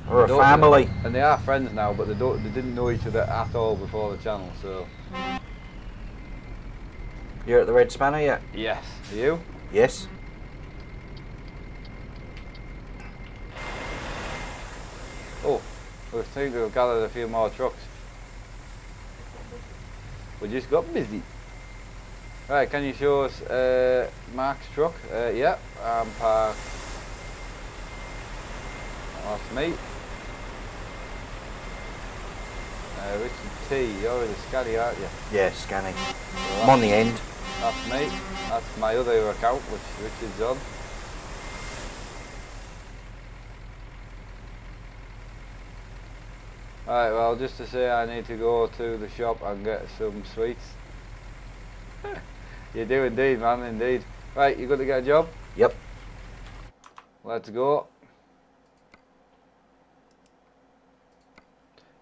We're a family. And they are friends now, but they don't they didn't know each other at all before the channel, so You're at the Red Spanner yet? yes. Are you? Yes. Oh, we think we've gathered a few more trucks. We just got busy. Right, can you show us uh, Mark's truck? Uh, yeah, I'm parked. That's me. Uh, Richard T, you're the Scally, aren't you? Yeah, scanning. I'm on the end. That's me. That's my other account, which Richard's on. Alright, well, just to say I need to go to the shop and get some sweets. you do indeed, man, indeed. Right, you got to get a job? Yep. Let's go.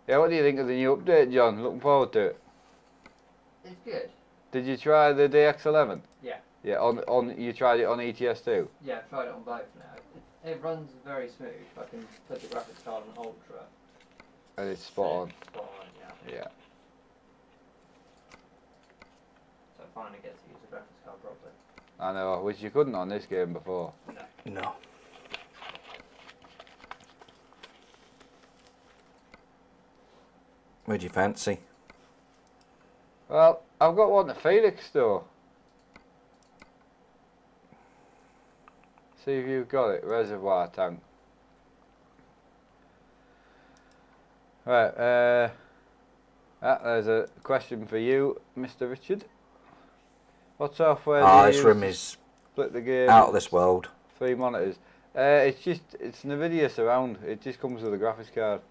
Yeah, what do you think of the new update, John? Looking forward to it. It's good. Did you try the DX11? Yeah. Yeah, on on you tried it on ETS too. Yeah, I've tried it on both now. It, it runs very smooth. I can put the graphics card on ultra. And it's spot on. Spot on, yeah. Yeah. So I finally get to use the graphics card properly. I know, which you couldn't on this game before. No. Where'd you fancy? Well, I've got one to Felixstowe. See if you've got it, reservoir tank. Right, uh, ah, there's a question for you, Mr. Richard. What software Ah, do this room is split the game? out of this world. Three monitors. Uh, it's just it's Nvidia Surround. It just comes with a graphics card.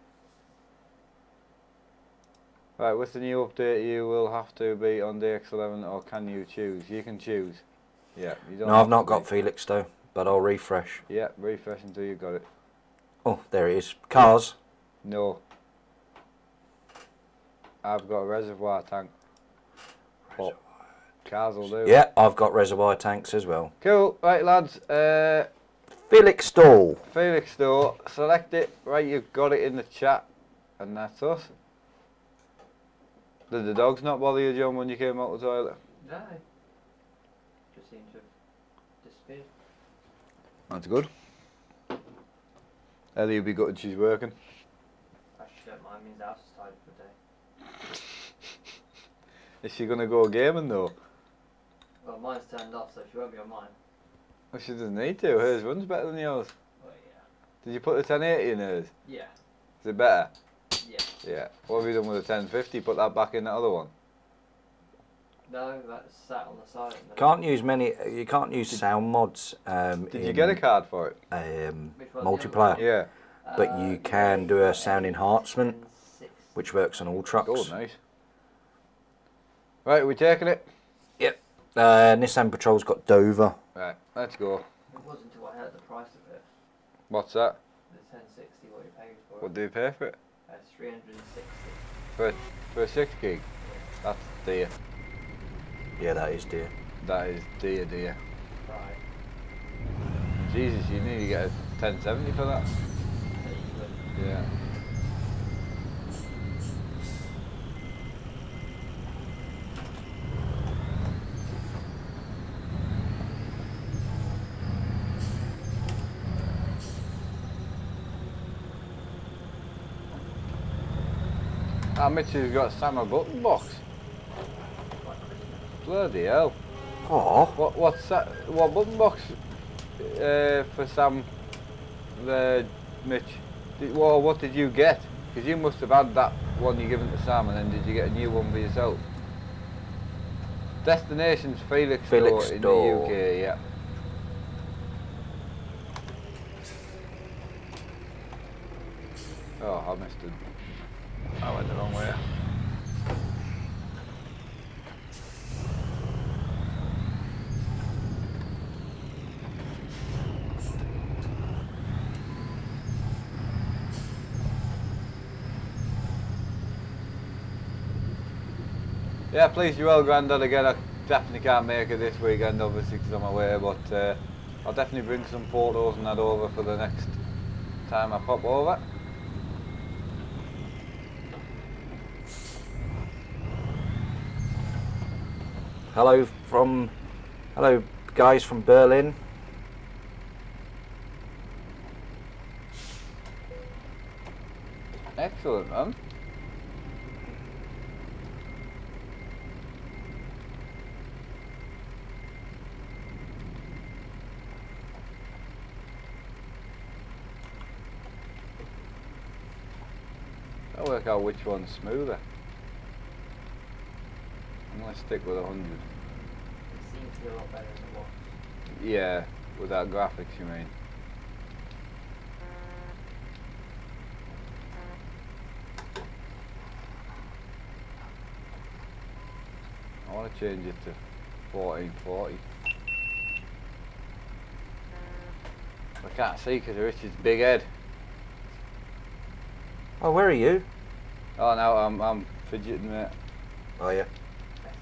Right, with the new update, you will have to be on DX11, or can you choose? You can choose. Yeah, you don't. No, have I've not got be. Felixstowe, but I'll refresh. Yeah, refresh until you got it. Oh, there it is. Cars. No. I've got a reservoir tank. But cars will do. Yeah, I've got reservoir tanks as well. Cool. Right, lads. Uh, Felixstowe. Felix though, select it. Right, you've got it in the chat, and that's us. Did the dogs not bother you, John, when you came out the toilet? No. Just seemed to have disappeared. That's good. Ellie will be gutted she's working. Actually, don't mind. Means the house is tidy for the day. Is she gonna go gaming though? Well, mine's turned off, so she won't be on mine. Well, she doesn't need to. Hers runs better than yours. Well, yeah. Did you put the 1080 in hers? Yeah. Is it better? Yeah. Yeah. What have you done with the 1050? Put that back in the other one. No, that's sat on the side. at the minute. Can't use many. You can't use sound mods. Um, Did you in, get a card for it? Um, Which one, the multiplayer, Yeah. but Uh, you can do a sound enhancement, which works on all trucks. Oh, nice. Right, we taking it? Uh, Nissan Patrol's got Dover. Right, let's go. It wasn't until I heard the price of it, What's that? the 1060, what you paid for What it. do you pay for it? That's 360. For for a six gig? That's dear. Yeah, that is dear. That is dear, dear. Right. Jesus, you need to get a 1070 for that. So you would- Yeah. Ah, Mitchell's got Sam a button box. Bloody hell. Oh, What what's that? What button box uh, for Sam? The Mitch. Did, well, what did you get? Because you must have had that one you given to Sam, and then did you get a new one for yourself? Destinations Felix, Felixstowe in Store. the UK. Yeah. Oh, I missed it. I went the wrong way. Yeah, please, you well, Grandad. Again, I definitely can't make it this weekend, obviously, because I'm away, but uh, I'll definitely bring some photos and that over for the next time I pop over. Hello from, hello guys from Berlin. Excellent, man. I'll work out which one's smoother. I'm gonna stick with 100. It seems to be a lot better than it was. Yeah, without graphics, you mean? I want to change it to 1440. I can't see because of Richard's big head. Oh, where are you? Oh no, I'm I'm fidgeting mate. Oh yeah. Better.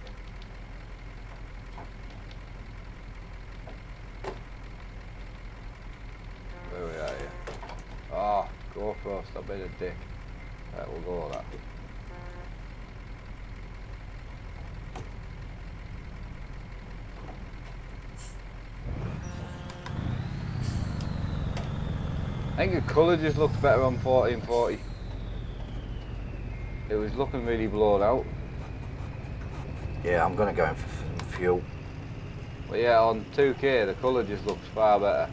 Where we are here? Oh, GoPro, stop being a dick. Right, we'll go with that. I think the colour just looks better on 1440. It was looking really blown out. Yeah, I'm gonna go in for fuel. But yeah, on 2K the colour just looks far better.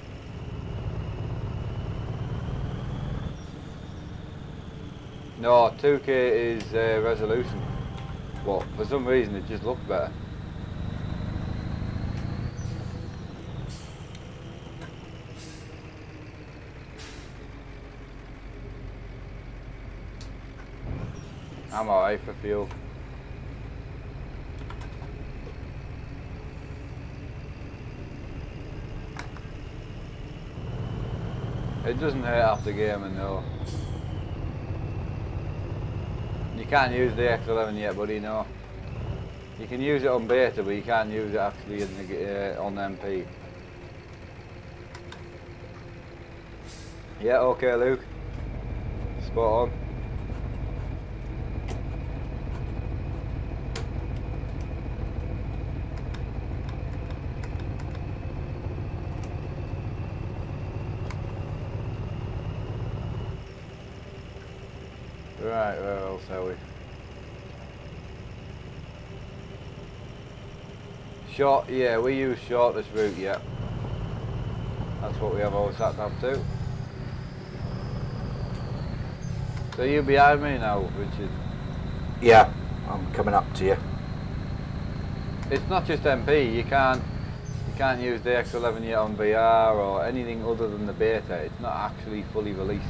No, 2K is uh, resolution. But for some reason it just looks better. I'm alright for fuel. It doesn't hurt after gaming though. You can't use DX11 yet, buddy. No. You can use it on beta, but you can't use it actually the, uh, on MP. Yeah. Okay, Luke. Spot on. Right, where else are we? Short, yeah, we use shortest route, yeah. That's what we have always sat nav to. So you behind me now, Richard? Yeah, I'm coming up to you. It's not just MP, you can't you can't use DX11 yet on VR or anything other than the beta. It's not actually fully released.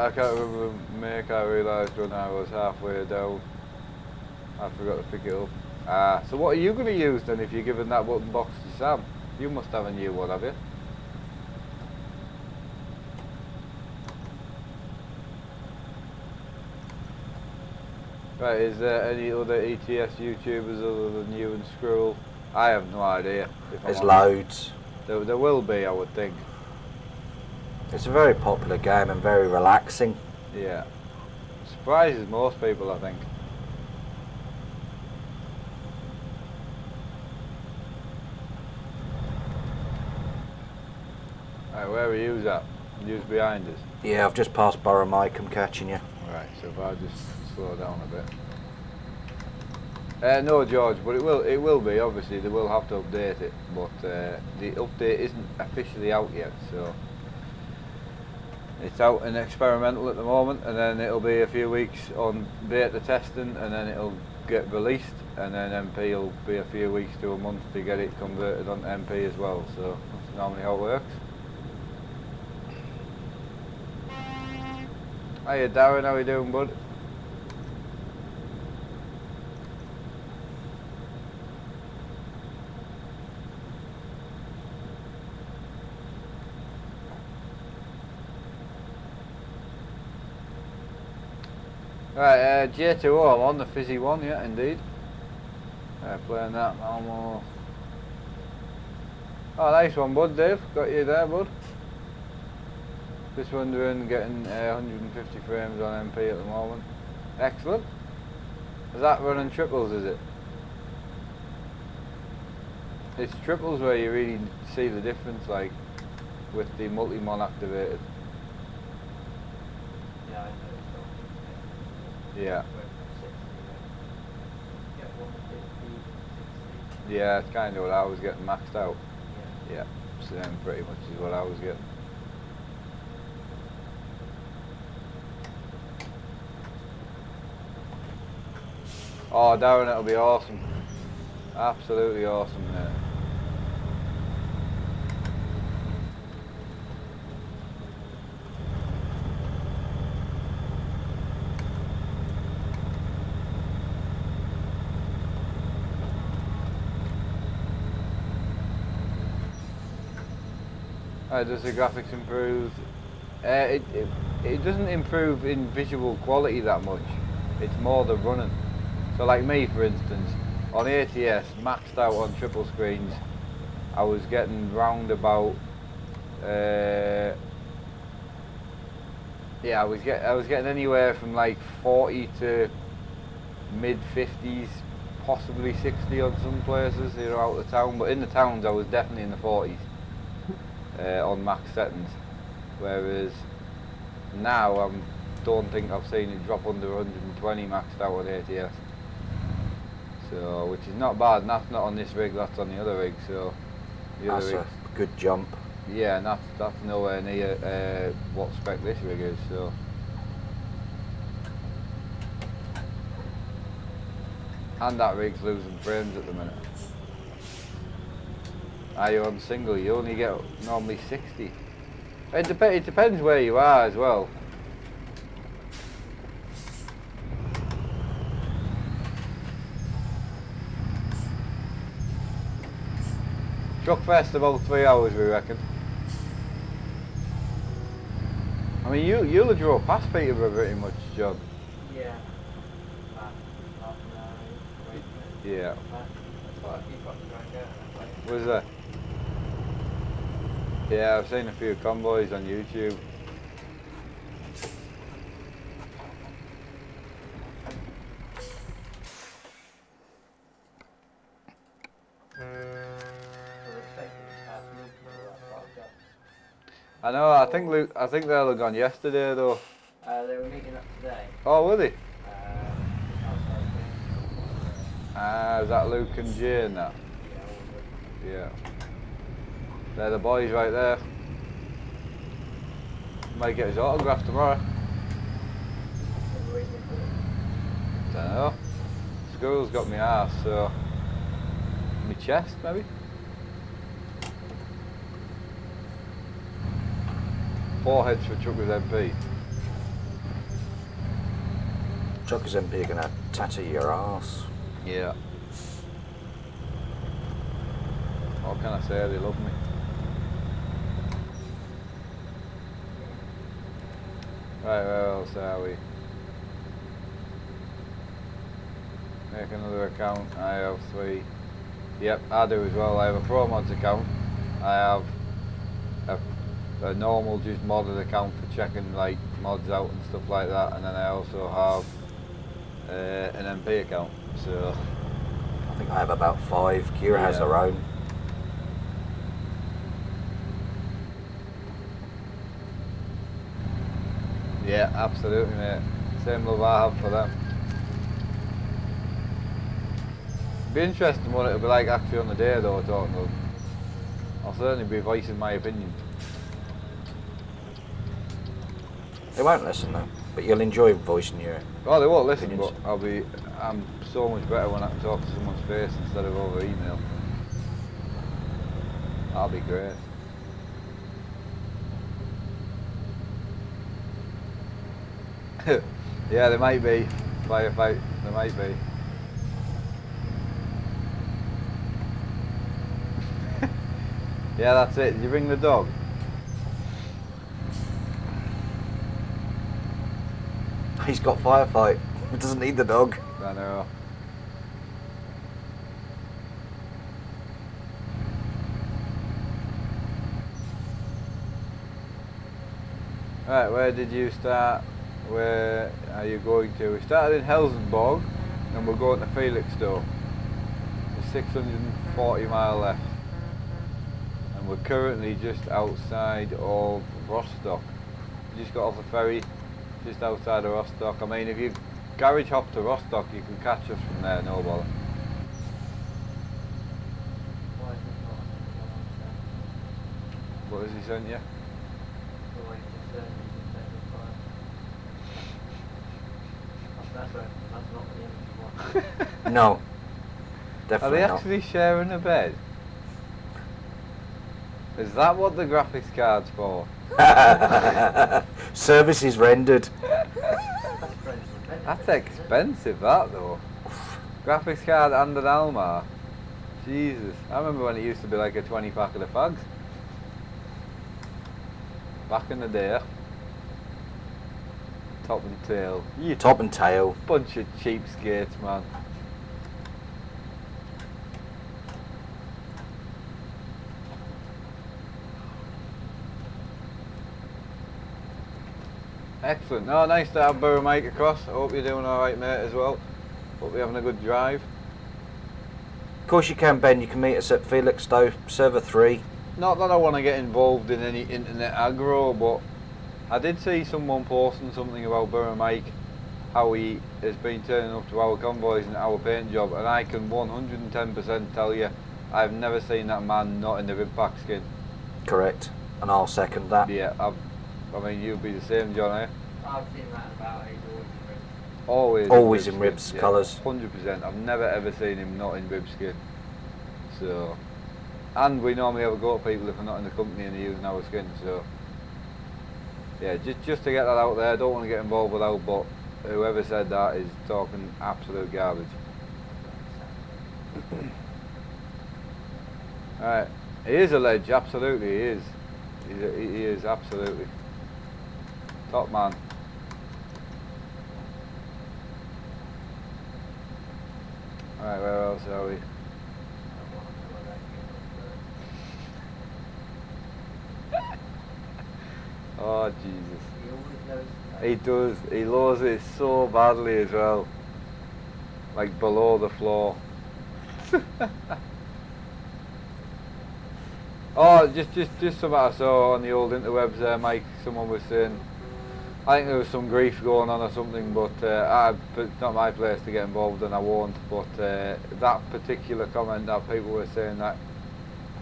I can't remember, make I realised when I was halfway down. I forgot to pick it up. Ah, so what are you going to use then if you're giving that button box to Sam? You must have a new one, have you? Right, is there any other ETS YouTubers other than you and Squirrel? I have no idea. There's loads. There, there will be, I would think. It's a very popular game and very relaxing. Yeah. Surprises most people, I think. Right, where are you at? You's behind us. Yeah, I've just passed Borough Mike. I'm catching you. Right, so if I just slow down a bit. Uh, no, George, but it will it will be obviously they will have to update it, but uh, the update isn't officially out yet, so it's out in experimental at the moment, and then it'll be a few weeks on beta testing, and then it'll get released, and then MP will be a few weeks to a month to get it converted on MP as well. So that's normally how it works. Hiya Darren, how you doing, bud? Right, uh, J2O, I'm on the fizzy one, yeah, indeed. Uh, playing that normal. Oh, nice one, bud, Dave. Got you there, bud. Just wondering, getting uh, 150 frames on MP at the moment. Excellent. Is that running triples, is it? It's triples where you really see the difference, like, with the multi-mon activated. Yeah, yeah. Yeah, it's kind of what I was getting maxed out. Yeah, same pretty much is what I was getting. Oh, Darren, it'll be awesome. Absolutely awesome, mate. Does the graphics improve? Uh, it, it it doesn't improve in visual quality that much. It's more the running. So like me, for instance, on ATS, maxed out on triple screens, I was getting round about. Uh, yeah, I was get I was getting anywhere from like 40 to mid 50s, possibly 60 on some places, you know, out of town. But in the towns, I was definitely in the 40s uh, on max settings. Whereas now I don't think I've seen it drop under 120 maxed out on ATS. So, which is not bad. And that's not on this rig. That's on the other rig. So, the That's other a good jump. yeah, and that's that's nowhere near uh, what spec this rig is. So. And that rig's losing frames at the minute. Are you on single? You only get normally 60. It, dep- it depends where you are as well. Truck festival, three hours, we reckon. I mean, you you'll have drove past Peterborough pretty much, John. Yeah. Half, half an hour, wait for it. Yeah. That's what I keep on trying to get. Like, Was there? Yeah, I've seen a few convoys on YouTube. we're expecting to pass Luke Miller up Rock I know. I think Luke. I think they'll have gone yesterday though. Uh, they were meeting up today. Oh, were they? Uh, Ah, is that Luke and Jay and that? Yeah, all the- Yeah. They're the boys right there. Might get his autograph tomorrow. they were waiting for it. Don't know. School's got me ass, so my chest maybe. Foreheads for Truckers MP. Truckers MP are gonna tattoo your ass. Yeah. What can I say? They love me. Right, where else are we? Make another account. I have three. Yep, I do as well. I have a Pro Mods account. I have a, a normal, just modded account for checking like mods out and stuff like that. And then I also have uh, an MP account. So I think I have about five. Kira has her own. Yeah, absolutely, mate. Same love I have for them. Be interesting what it'll be like actually on the day, though. I don't know. I'll certainly be voicing my opinion. They won't listen though, but you'll enjoy voicing your. Oh, they won't listen, but I'll be. I'm so much better when I can talk to someone's face instead of over email. That'll be great. yeah, there might be firefight. There might be. yeah, that's it. Did you bring the dog? He's got firefight. He doesn't need the dog. I know. Right, where did you start? Where are you going to? We started in Helsingborg and we're going to Felixstowe. It's 640 mile left. And we're currently just outside of Rostock. We just got off the ferry just outside of Rostock. I mean, if you garage hop to Rostock, you can catch us from there, no bother. What has he sent you? No, Are definitely they not. actually sharing a bed? Is that what the graphics card's for? Services rendered. That's friends with benefits, That's isn't it? expensive, that though. Graphics card and an Almar. Jesus. I remember when it used to be like a 20 pack of the fags. Back in the day. Top and tail. You Top and tail. bunch of cheapskates, man. Excellent. No, nice to have Burrow Mike across. I hope you're doing alright, mate, as well. Hope you're having a good drive. Of course you can, Ben. You can meet us at Felixstowe, Server 3. Not that I want to get involved in any internet aggro, but I did see someone posting something about Burrow Mike, how he has been turning up to our convoys and our paint job, and I can 110% tell you, I've never seen that man not in the rib pack skin. Correct. And I'll second that. Yeah, I've, I mean, you'll be the same, John, eh? I've seen that about he's always been Always. Always in skin, ribs yeah, colours. 100%. I've never ever seen him not in rib skin. So, and we normally have a go at people if we're not in the company and they're using our skin. So, yeah, just just to get that out there. I don't want to get involved with that, but whoever said that is talking absolute garbage. Alright, he is a ledge. Absolutely, he is. He's a, he is absolutely top man. Alright, where else are we? Oh Jesus. He does. He lowers it so badly as well. Like below the floor. oh, just just just something I saw on the old interwebs there, Mike. Someone was saying. I think there was some grief going on or something, but uh, I, it's not my place to get involved, and I won't. But uh, that particular comment that people were saying that,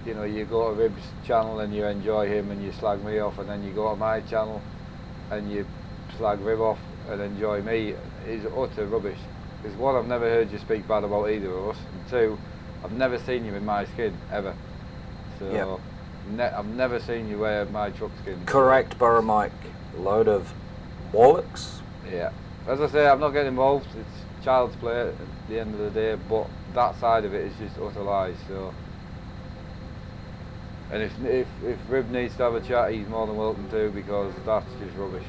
you know, you go to Rib's channel and you enjoy him and you slag me off, and then you go to my channel and you slag Rib off and enjoy me is utter rubbish. Because one, I've never heard you speak bad about either of us, and two, I've never seen you in my skin ever. So, Yep. ne- I've never seen you wear my truck skin. Correct, Burrow Mike. Load of bollocks. Yeah. As I say, I'm not getting involved. It's child's play at the end of the day, but that side of it is just utter lies. So. And if if if Rib needs to have a chat, he's more than welcome to because that's just rubbish.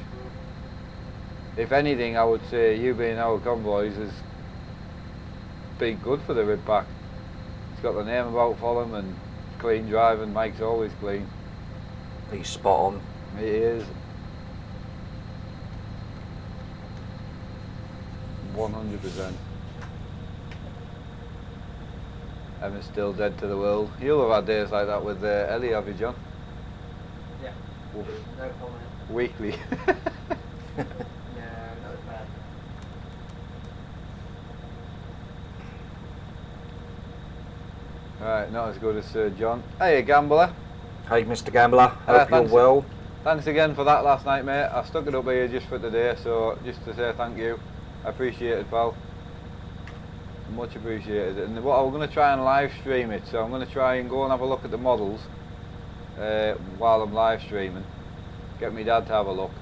If anything, I would say you being our convoys has been good for the Rib pack. He's got the name about for him and clean driving. Mike's always clean. He's spot on. He is. One hundred percent. Emma's still dead to the world. You'll have had days like that with uh, Ellie, have you, John? Yeah. Oof. No comment. Weekly. No, not as bad. right, not as good as Sir John. Hey, gambler. Hey, Mr. Gambler. Hope Uh, you're well. Thanks again for that last night, mate. I stuck it up here just for today, so just to say thank you. I appreciate pal. Much appreciated. And what I'm going to try and live stream it, so I'm going to try and go and have a look at the models uh, while I'm live streaming. Get my dad to have a look.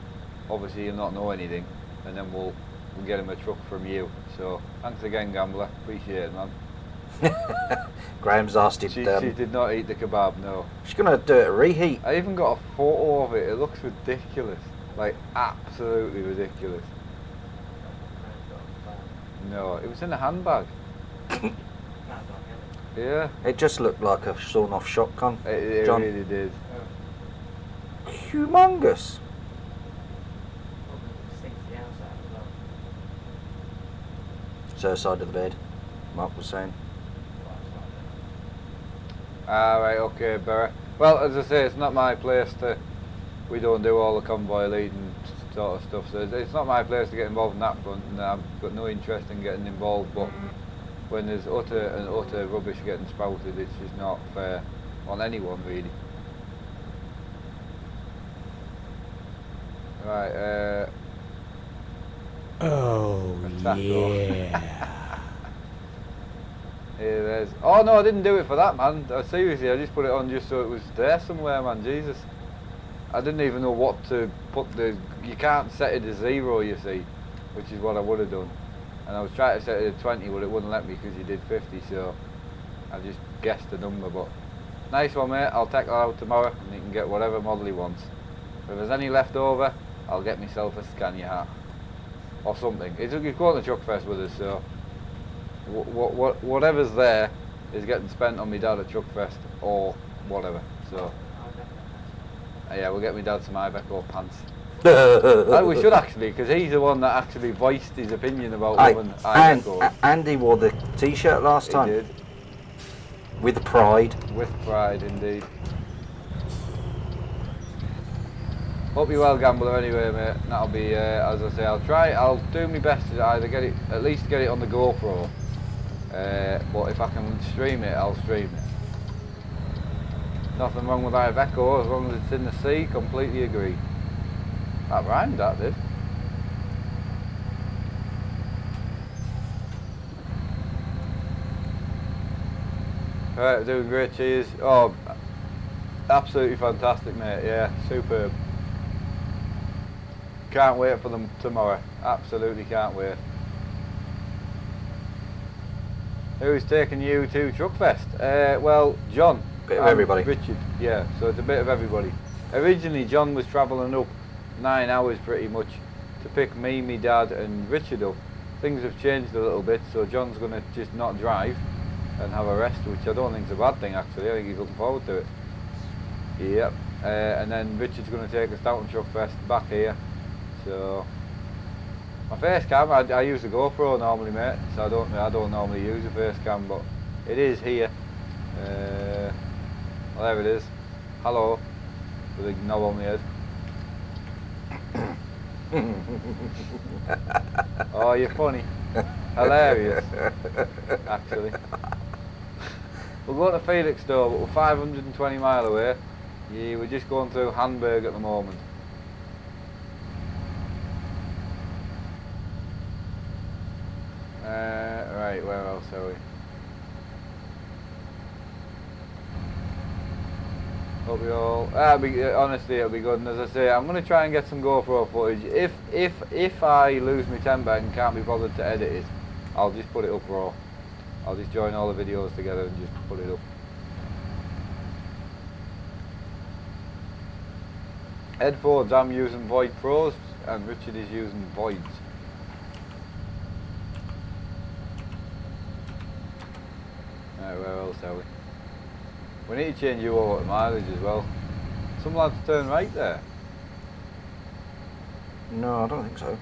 Obviously, he'll not know anything, and then we'll we'll get him a truck from you. So thanks again, gambler. Appreciate it, man. Graham's asked if She, um, she did not eat the kebab, no. she's going to do it reheat. I even got a photo of it. It looks ridiculous. Like, absolutely ridiculous. No, it was in a handbag. That's not heavy. Yeah, It just looked like a sawn off shotgun. it, it John. really did. Humongous. probably stinks the outside as well. It's her side of the bed, Mark was saying. Not Ah, right, okay, Barry. Well, as I say, it's not my place to. We don't do all the convoy leading sort of stuff, so it's, it's not my place to get involved in that front, and I've got no interest in getting involved. But when there's utter and utter rubbish getting spouted, it's just not fair on anyone, really. Right, uh, Oh yeah. here there's. Oh no, I didn't do it for that, man. Uh, seriously, I just put it on just so it was there somewhere, man. Jesus. I didn't even know what to put the. You can't set it to zero, you see, which is what I would have done. And I was trying to set it to 20, but it wouldn't let me because you did 50, so I just guessed the number. But nice one, mate. I'll take that out tomorrow, and he can get whatever model he wants. If there's any left over, I'll get myself a Scania hat or something. It's you're going to Truckfest with us, so what, what, whatever's there is getting spent on me dad at Chuck Fest or whatever. So yeah, we'll get me dad some Iveco pants. Uh, we should actually, because he's the one that actually voiced his opinion about Aye, loving and. Andy wore the t-shirt last He time did, with pride. with pride indeed. Hope you're well, gambler. Anyway, mate. That'll be, uh, as I say, I'll try. I'll do my best to either get it, at least get it on the GoPro. Uh, but if I can stream it, I'll stream it. Nothing wrong with Iveco as long as it's in the sea. Completely agree. That rhymed, that did. Right, doing great. Cheers. Oh, absolutely fantastic, mate. Yeah, superb. Can't wait for them tomorrow. Absolutely can't wait. Who's taking you to Truckfest? Uh, well, John. Bit of and everybody. Richard. Yeah, so it's a bit of everybody. Originally, John was travelling up nine hours pretty much to pick me, me dad, and Richard up. Things have changed a little bit, so John's going to just not drive and have a rest, which I don't think is a bad thing actually. I think he's looking forward to it. Yep. Uh, and then Richard's going to take us down to Truck Fest back here. So my face cam, I, I use the GoPro normally, mate. So I don't, I don't normally use a face cam, but it is here. Uh, well, there it is. Hello, with a knob on my head. oh, you're funny. Hilarious, actually. We're going to Felixstowe, but we're 520 mile away. Yeah, we're just going through Hamburg at the moment. Uh, right, where else are we? All. Ah, be, honestly, it'll be good. And as I say, I'm going to try and get some GoPro footage. If if if I lose my temper and can't be bothered to edit it, I'll just put it up raw. I'll just join all the videos together and just put it up. Headphones, I'm using Void Pros, and Richard is using Voids. Right, where else are we? We need to change you over to mileage as well. Some lads turn right there. No, I don't think so.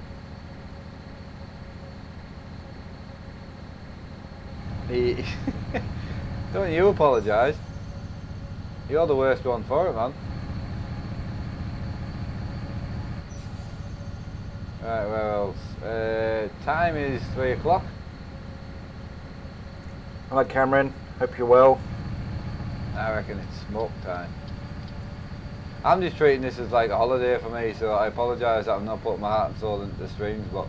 He- don't you apologise. You're the worst one for it, man. Right, where else? Uh, time is three o'clock. Hello, Cameron. Hope you're well. I reckon it's smoke time. I'm just treating this as like a holiday for me, so I apologise that I'm not putting my heart and soul into the streams, but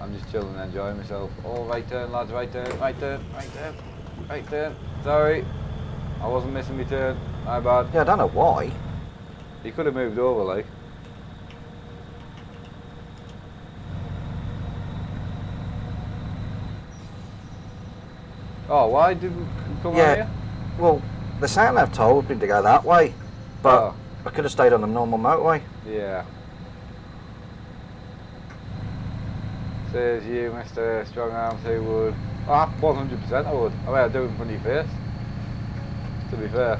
I'm just chilling and enjoying myself. Oh, right turn, lads, right turn, right turn, right turn, right turn. Sorry, I wasn't missing my turn. My bad. Yeah, I don't know why. He could have moved over, like. Oh, why didn't you come Yeah. out here? Well, the sat nav told me to go that way, but Oh. I could have stayed on the normal motorway. Yeah. Says you, Mr. Strong Arms, who would. Oh, 100% I would. I mean, I'd do it in front of your face. To be fair.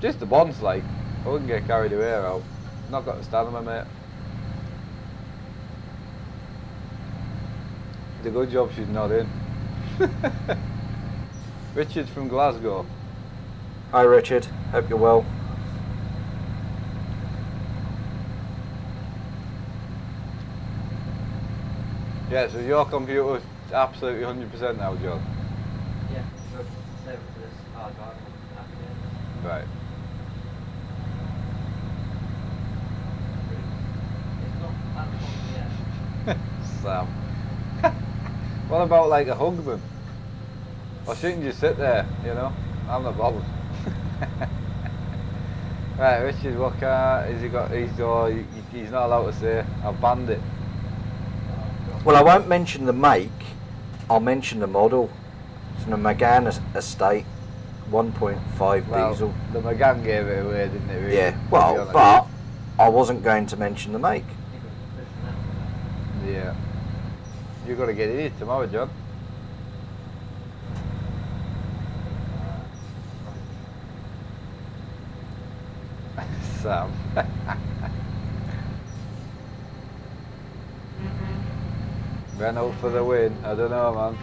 Just the bonds, like. I wouldn't get carried away out. Not got to stand on my mate. It's a good job she's not in. Richard from Glasgow. Hi, Richard. Hope you're well. Yeah, so your computer is absolutely 100% now, John. Yeah, save for this hard drive. Right. Sam. what about like a hug then? Or shouldn't you just sit there, you know? I'm not bothered. right, Richard, Walker, car has he got? He's, oh, he- he's not allowed to say. I've banned it. Well, I won't mention the make. I'll mention the model. It's a Megane es- Estate, 1.5 Well, diesel. the Megane gave it away, didn't it? Really, Yeah. Well, but I wasn't going to mention the make. Yeah. You've got to get in it tomorrow, John. Sam. Mm-hmm. Renault for the win. I don't know, man.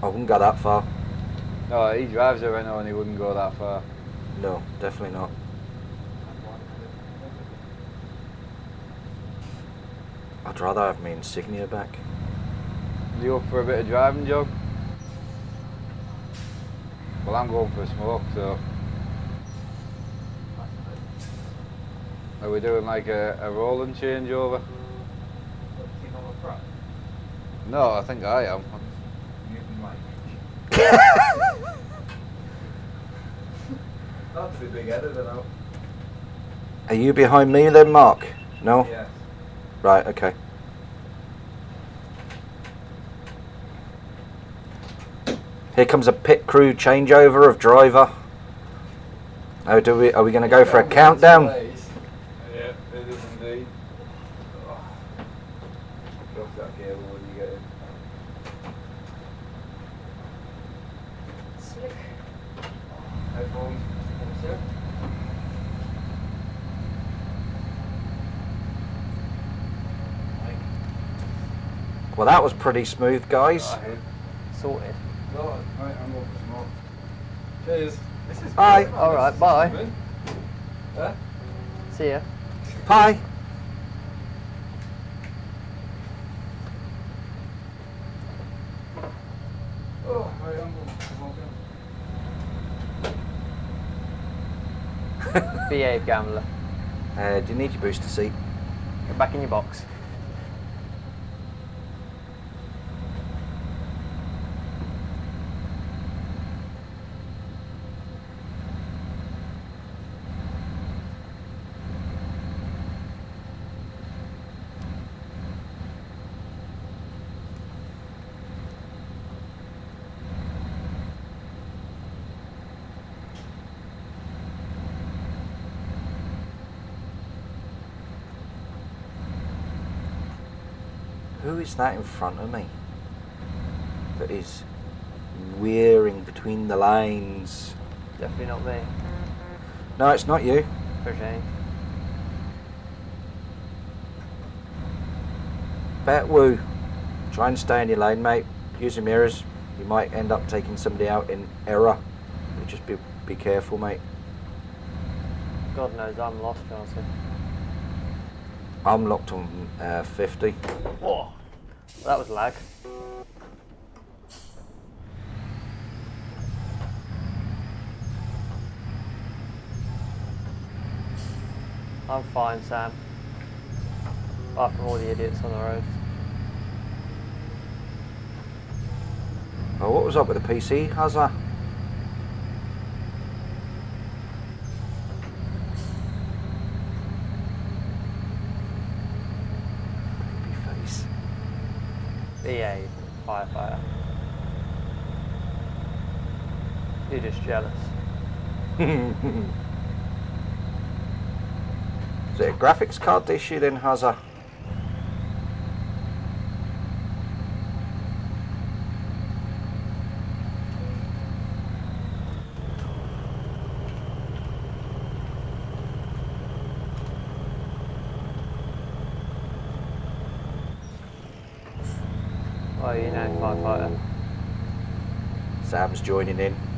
I wouldn't go that far. No, he drives a Renault and he wouldn't go that far. No, definitely not. I'd rather have my insignia back. You up for a bit of driving, John? Well, I'm going for a smoke, so. Are we doing like a, a rolling changeover? No, I think I am. Big. Are you behind me then, Mark? No? Yes. Right, okay. Here comes a pit crew changeover of driver. Oh, do we? Are we going to go for a countdown? Yeah, it is indeed. Oh. Drop that cable when you get in. Slick. Headphones. Well, that was pretty smooth, guys. Sorted. No, right, I'm going for smoke. Cheers. This is Bye. Good. All right, bye. good. See ya. Bye. Oh, right, I'm going. Behave, gambler. Uh, do you need your booster seat? Get back in your box. Is that in front of me? That is wearing between the lines. Definitely not me. No, it's not you. For shame. Bet woo. Try and stay in your lane, mate. Use your mirrors. You might end up taking somebody out in error. But just be be careful, mate. God knows I'm lost, Johnson. I'm locked on uh, 50. Whoa. That was lag. I'm fine, Sam. Apart from all the idiots on the road. Oh, what was up with the PC, Hazza? Baby face. Behave, firefighter. You're just jealous. Is it a graphics card issue then, Hazza? Well, you know, firefighter. Sam's joining in.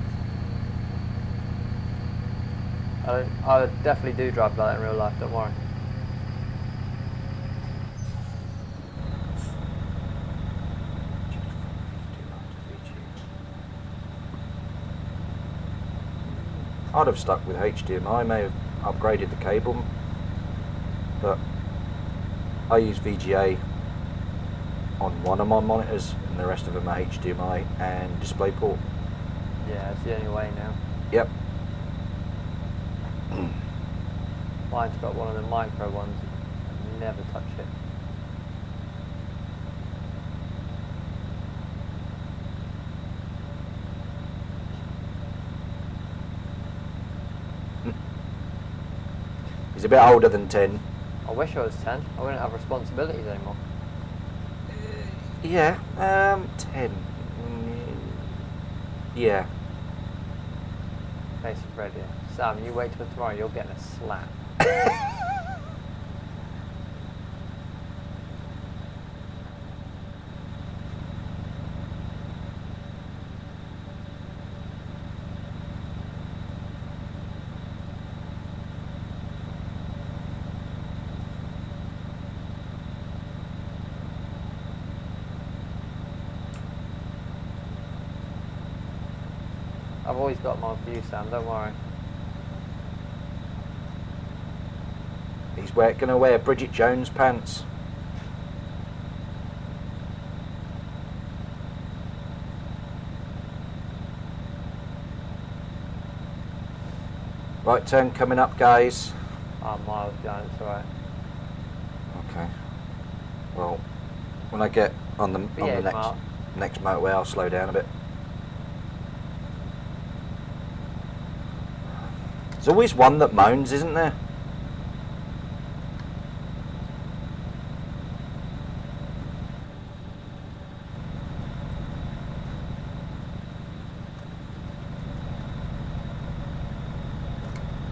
I, I definitely do drive like that in real life, don't worry. I'd have stuck with HDMI, I may have upgraded the cable, but I use VGA on one of my monitors, and the rest of them are HDMI and DisplayPort. Yeah, it's the only way now. Yep. Mine's got one of the micro ones. Never touch it. He's a bit older than 10. I wish I was 10. I wouldn't have responsibilities anymore. Yeah, um, 10. Mm, Yeah. Face of red. Sam, you wait till tomorrow, you're getting a slap. I've always got for you, Sam, don't worry. He's wear, gonna wear Bridget Jones pants. Right turn coming up, guys. I'm miles behind, it's alright. Okay. Well, when I get on the on the next Mark. next motorway, I'll slow down a bit. There's always one that moans, isn't there?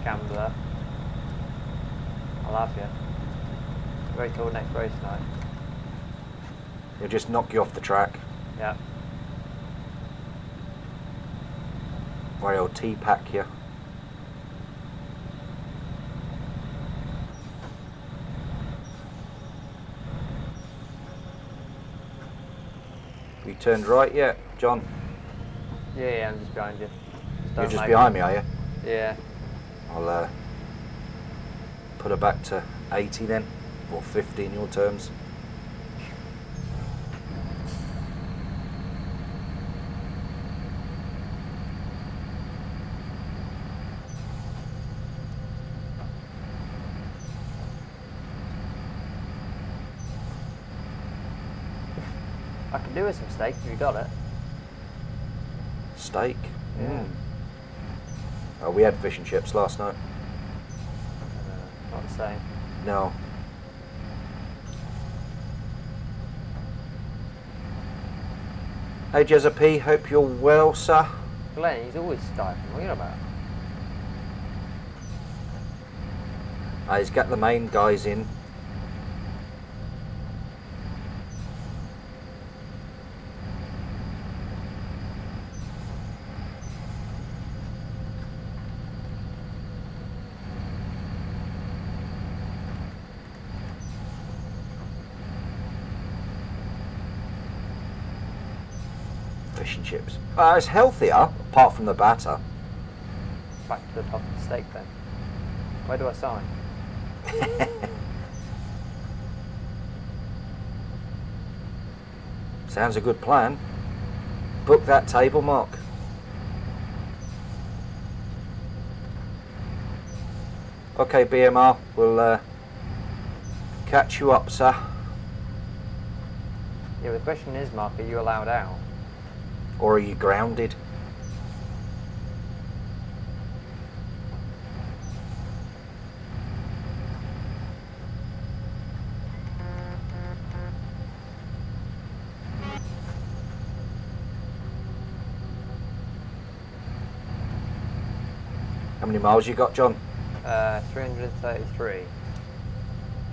Gambler. I'll have you. Wait till next race night. He'll just knock you off the track. Yeah. Or he'll T-pack you. You turned right yet, John? Yeah, yeah, I'm just behind you. Just You're just behind me, are you? Yeah. I'll uh, put her back to 80 then, or 50 in your terms. Do with some steak if you got it. Steak. Yeah. Mm. Oh, we had fish and chips last night. Uh, not the same. No. Hey Jezza P, hope you're well, sir. Glenn, he's always Skyping. What are you about? Uh, he's got the main guys in. Fish and chips. Uh, it's healthier, apart from the batter. Back to the top of the steak then. Where do I sign? Sounds a good plan. Book that table, Mark. Okay, BMR, we'll uh, catch you up, sir. Yeah, the question is, Mark, are you allowed out? Or are you grounded? How many miles you got, John? Uh, 333.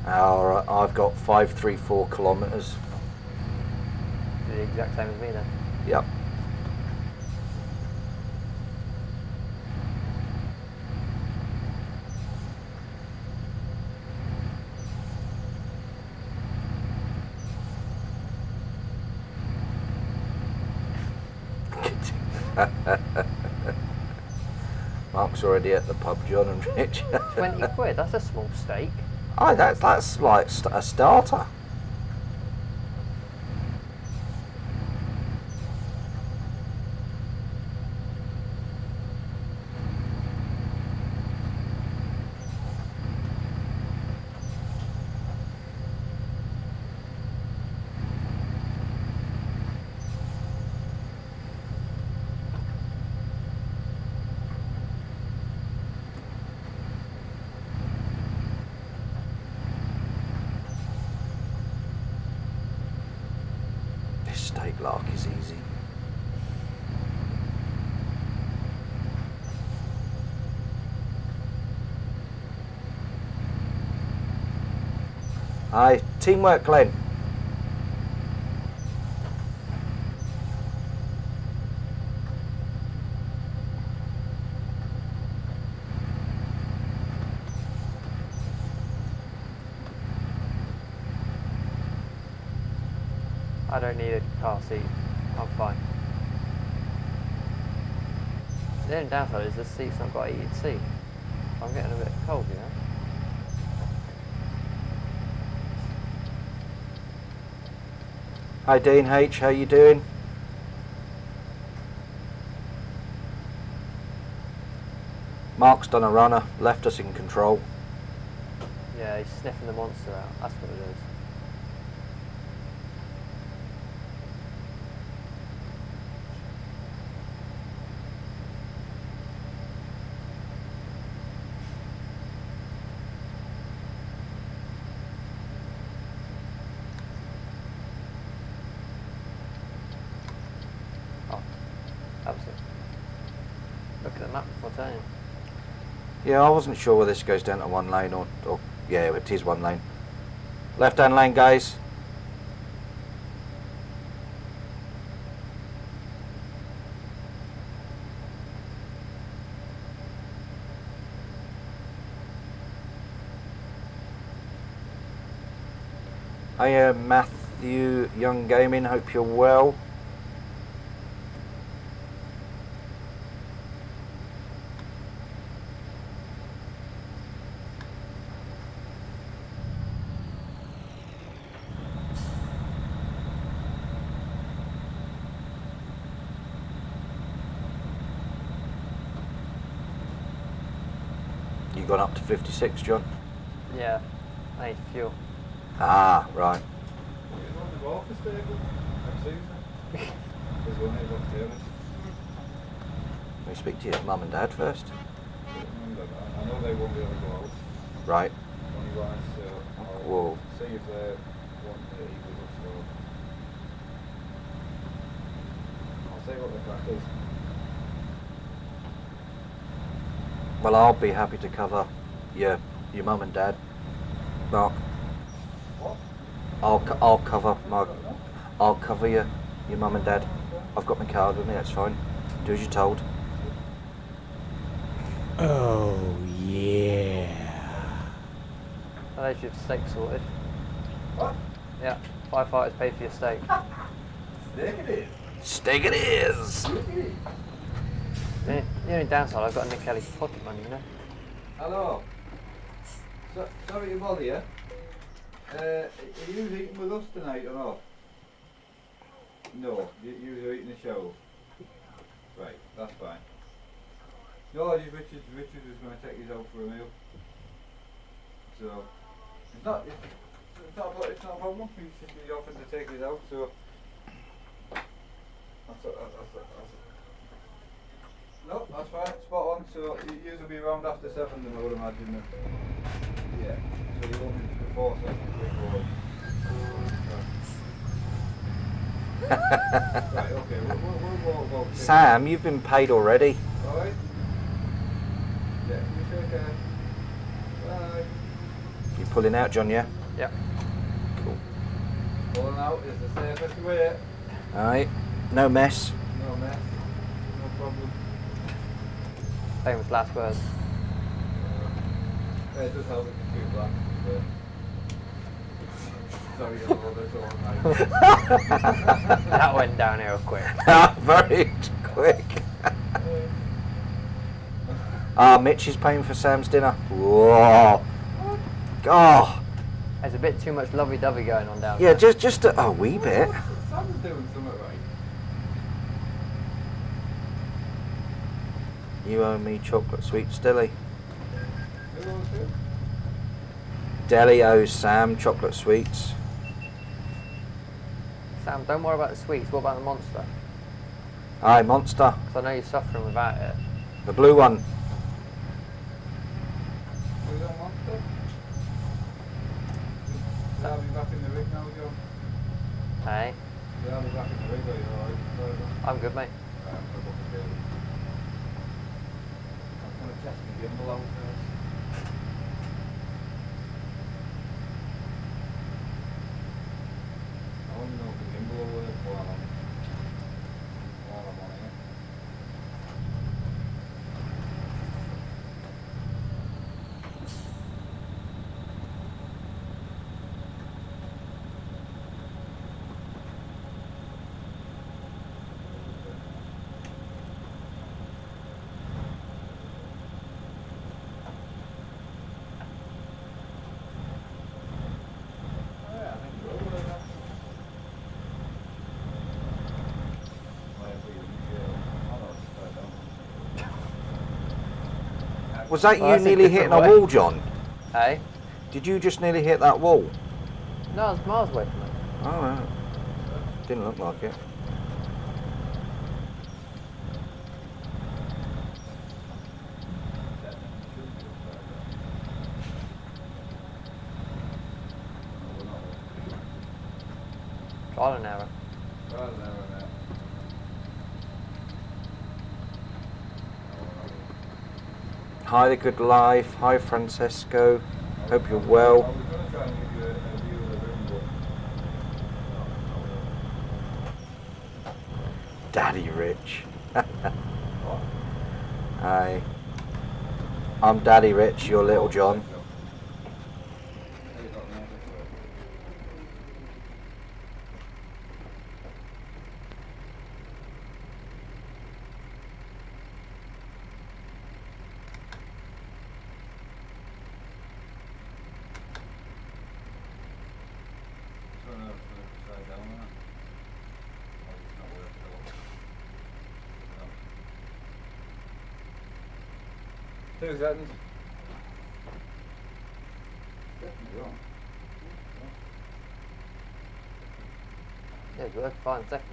All right, I've got 534 kilometres. The exact same as me then. Yep. Mark's already at the pub, John and Rich. 20 quid, that's a small steak. Oh, that's that's like a starter. Lark is easy. Aye, teamwork, Glenn. I don't need a car seat. I'm fine. The only downside is the seat's not got a heated seat. I'm getting a bit cold, you know. Hi Dean H, how you doing? Mark's done a runner, left us in control. Yeah, he's sniffing the monster out. That's what it is. Oh, absolutely. Look at the map before turning. Yeah, I wasn't sure whether this goes down to one lane or, or yeah, it is one lane. Left hand lane, guys. Hiya, Matthew Young Gaming. Hope you're well. You gone up to 56, John? Yeah, I need fuel. Ah, right. Let want to go off the stable? I've seen that. There's one here on Taylor's. Can we speak to your mum and dad first? I know they won't be able to go out. Right. Money wise, so I'll Whoa. see if they want to eat with us or I'll see what the crack is. Well, I'll be happy to cover your your mum and dad. Mark, What? I'll co- I'll cover Mark. I'll cover you, your mum and dad. I've got my card with me. That's fine. Do as you're told. Oh, yeah. At least your steak sorted. What? Yeah, firefighters pay for your steak. Steak it is. Steak it is. The only, the only downside, I've got Nick Kelly's pocket money, you know. Hello. So, sorry to bother you. Uh, are you eating with us tonight or not? No, you, you were eating the show. Right, that's fine. No, Richard, Richard was going to take you out for a meal. So, it's not, it's, it's not, it's not a problem. He offered to take us out, so. That's, that's, that's, no, that's fine, spot on. So you will be around after seven, then I would imagine. That, yeah. So you won't be before seven, three, four. right. Okay. We'll, we'll, we'll, we'll, we'll Sam, you've been paid already. All right. Yeah. You take care. Bye. You pulling out, John? Yeah. Yep. Cool. Pulling out is the safest way. All right. No mess. No mess. No problem. Famous last words. Uh, it does help with the. But sorry, I'm a little bit all that went down real quick. Very quick. Ah, Mitch is paying for Sam's dinner. Whoa. Oh, There's a bit too much lovey-dovey going on down yeah, there. just just a, a wee bit. Sam's doing something right. You owe me chocolate sweets, Dilly. Who owes who? Deli owes Sam chocolate sweets. Sam, don't worry about the sweets. What about the monster? Aye, monster. Because I know you're suffering without it. The blue one. Who's on Monster? Is Abby back in the rig now, John? Hey? Yeah, I'll be back in the ring, are you alright? I'm good, mate. I'm gonna test the gimbal out first. I want to know if the gimbal will work while I'm, while I'm on it. Oh, yeah, I think it will work actually. Might be easier. I don't know, I don't. Was that Well, you that's a nearly different hitting a wall, John? Hey? Did you just nearly hit that wall? No, it's miles away from it. Oh, right. Didn't look like it. Trial and error. Hi, the good life. Hi, Francesco. Hope you're well. Daddy Rich. Hi. I'm Daddy Rich, you're Little John. verdens Det er godt.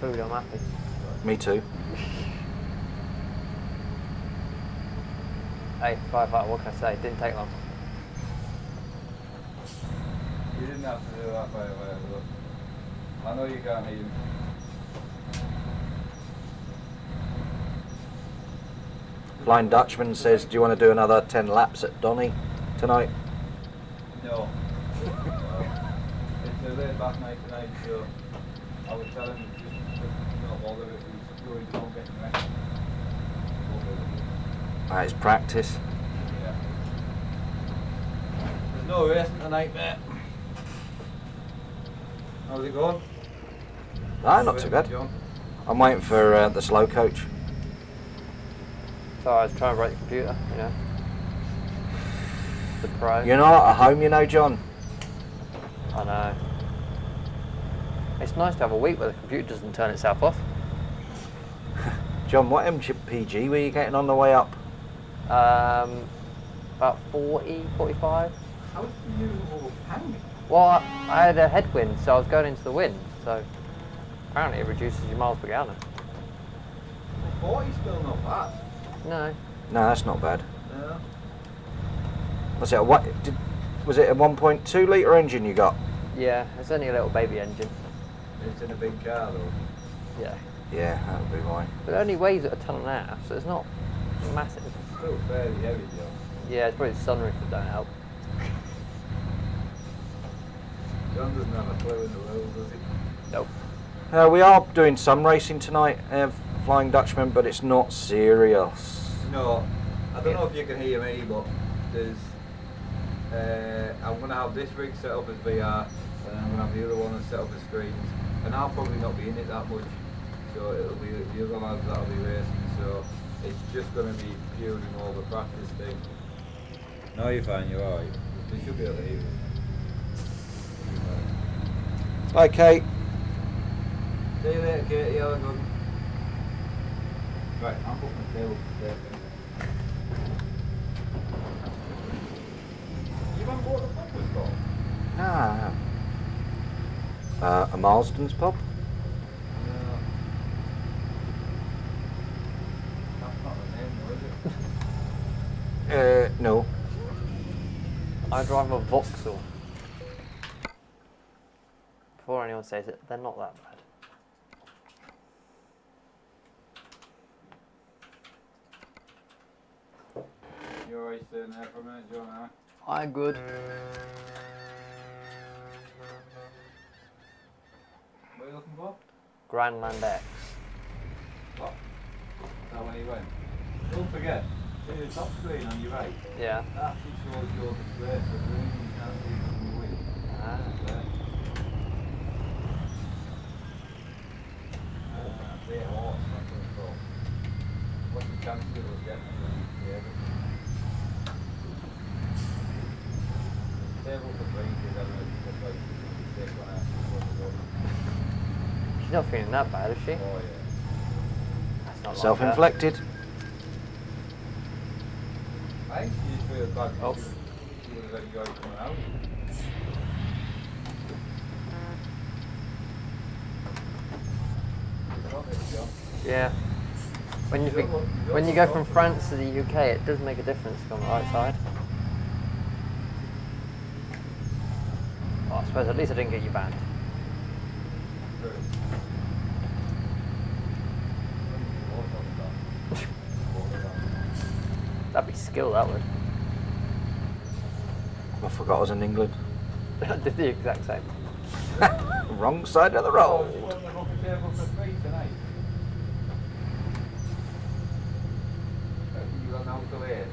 Food, I'm happy. Me too. Hey, firefighter, what can I say? Didn't take long. You didn't have to do that by the way, look. I know you can't eat him. Flying Dutchman says, Do you want to do another 10 laps at Donny tonight? No. no. It's a late back night tonight, so I was telling him That is practice. Yeah. There's no racing tonight, mate. How's it going? Ah, not too bad. John? I'm waiting for uh, the slow coach. So I was trying to break the computer, you know. The pro. You're not at home, you know, John. I know. It's nice to have a week where the computer doesn't turn itself off. John, what MPG were you getting on the way up? Um, about 40, 45. How do you hang me? Well, I, I had a headwind, so I was going into the wind. So apparently it reduces your miles per gallon. 40's still not bad. No, No, that's not bad. No. Was it a what? Did, was it a 1.2 litre engine you got? yeah, it's only a little baby engine. It's in a big car though. Yeah, Yeah, that would be why. but it only weighs at a ton and a half, so it's not massive. Still fairly heavy, John. Yeah, it's probably the sunroof that don't help. John doesn't have a clue in the world, does he? Nope. Uh, we are doing some racing tonight, uh, Flying Dutchman, but it's not serious. No, I don't know if you can hear me, but there's. Uh, I'm going to have this rig set up as VR, and I'm going to have the other one set up as screens, and I'll probably not be in it that much, so it'll be the other lads that'll be racing. So It's just going to be purely more of a practice thing. No, you're fine. You're alright. They should be able to hear us. Bye, Kate. See you later, Katie. Have a good one. Right, I'm booking the table for today. You haven't bought the breakfast call? Ah. Uh, a Marsden's pub? No. That's not the name, though, is it? Uh, no. I drive a Vauxhall. Before anyone says it, they're not that bad. You alright staying there for a minute, John? Huh? I'm good. What are you looking for? Grandland X. What? That where you went? Don't forget, see the top screen on your right? Yeah. That actually shows your display, so the thing you can't see from your. Ah. There. Horse, that's what it's called. What's the chances of us getting it when you save it? Table for three, because I don't know if you put like, you take one out, you put it over. She's not feeling that bad, is she? Oh yeah. That's not like. Self-inflicted. I think she just feels bad Oh. she, she would have enjoyed coming out. She's got this job. Yeah. When you You think, don't look- you don't when you go from. France to the UK, it does make a difference on the right side. Well, I suppose at least I didn't get you banned. True. That'd be skill, that would. I forgot I was in England. I did the exact same. Wrong side of the road. you want the booking table for three tonight? You got now till eight.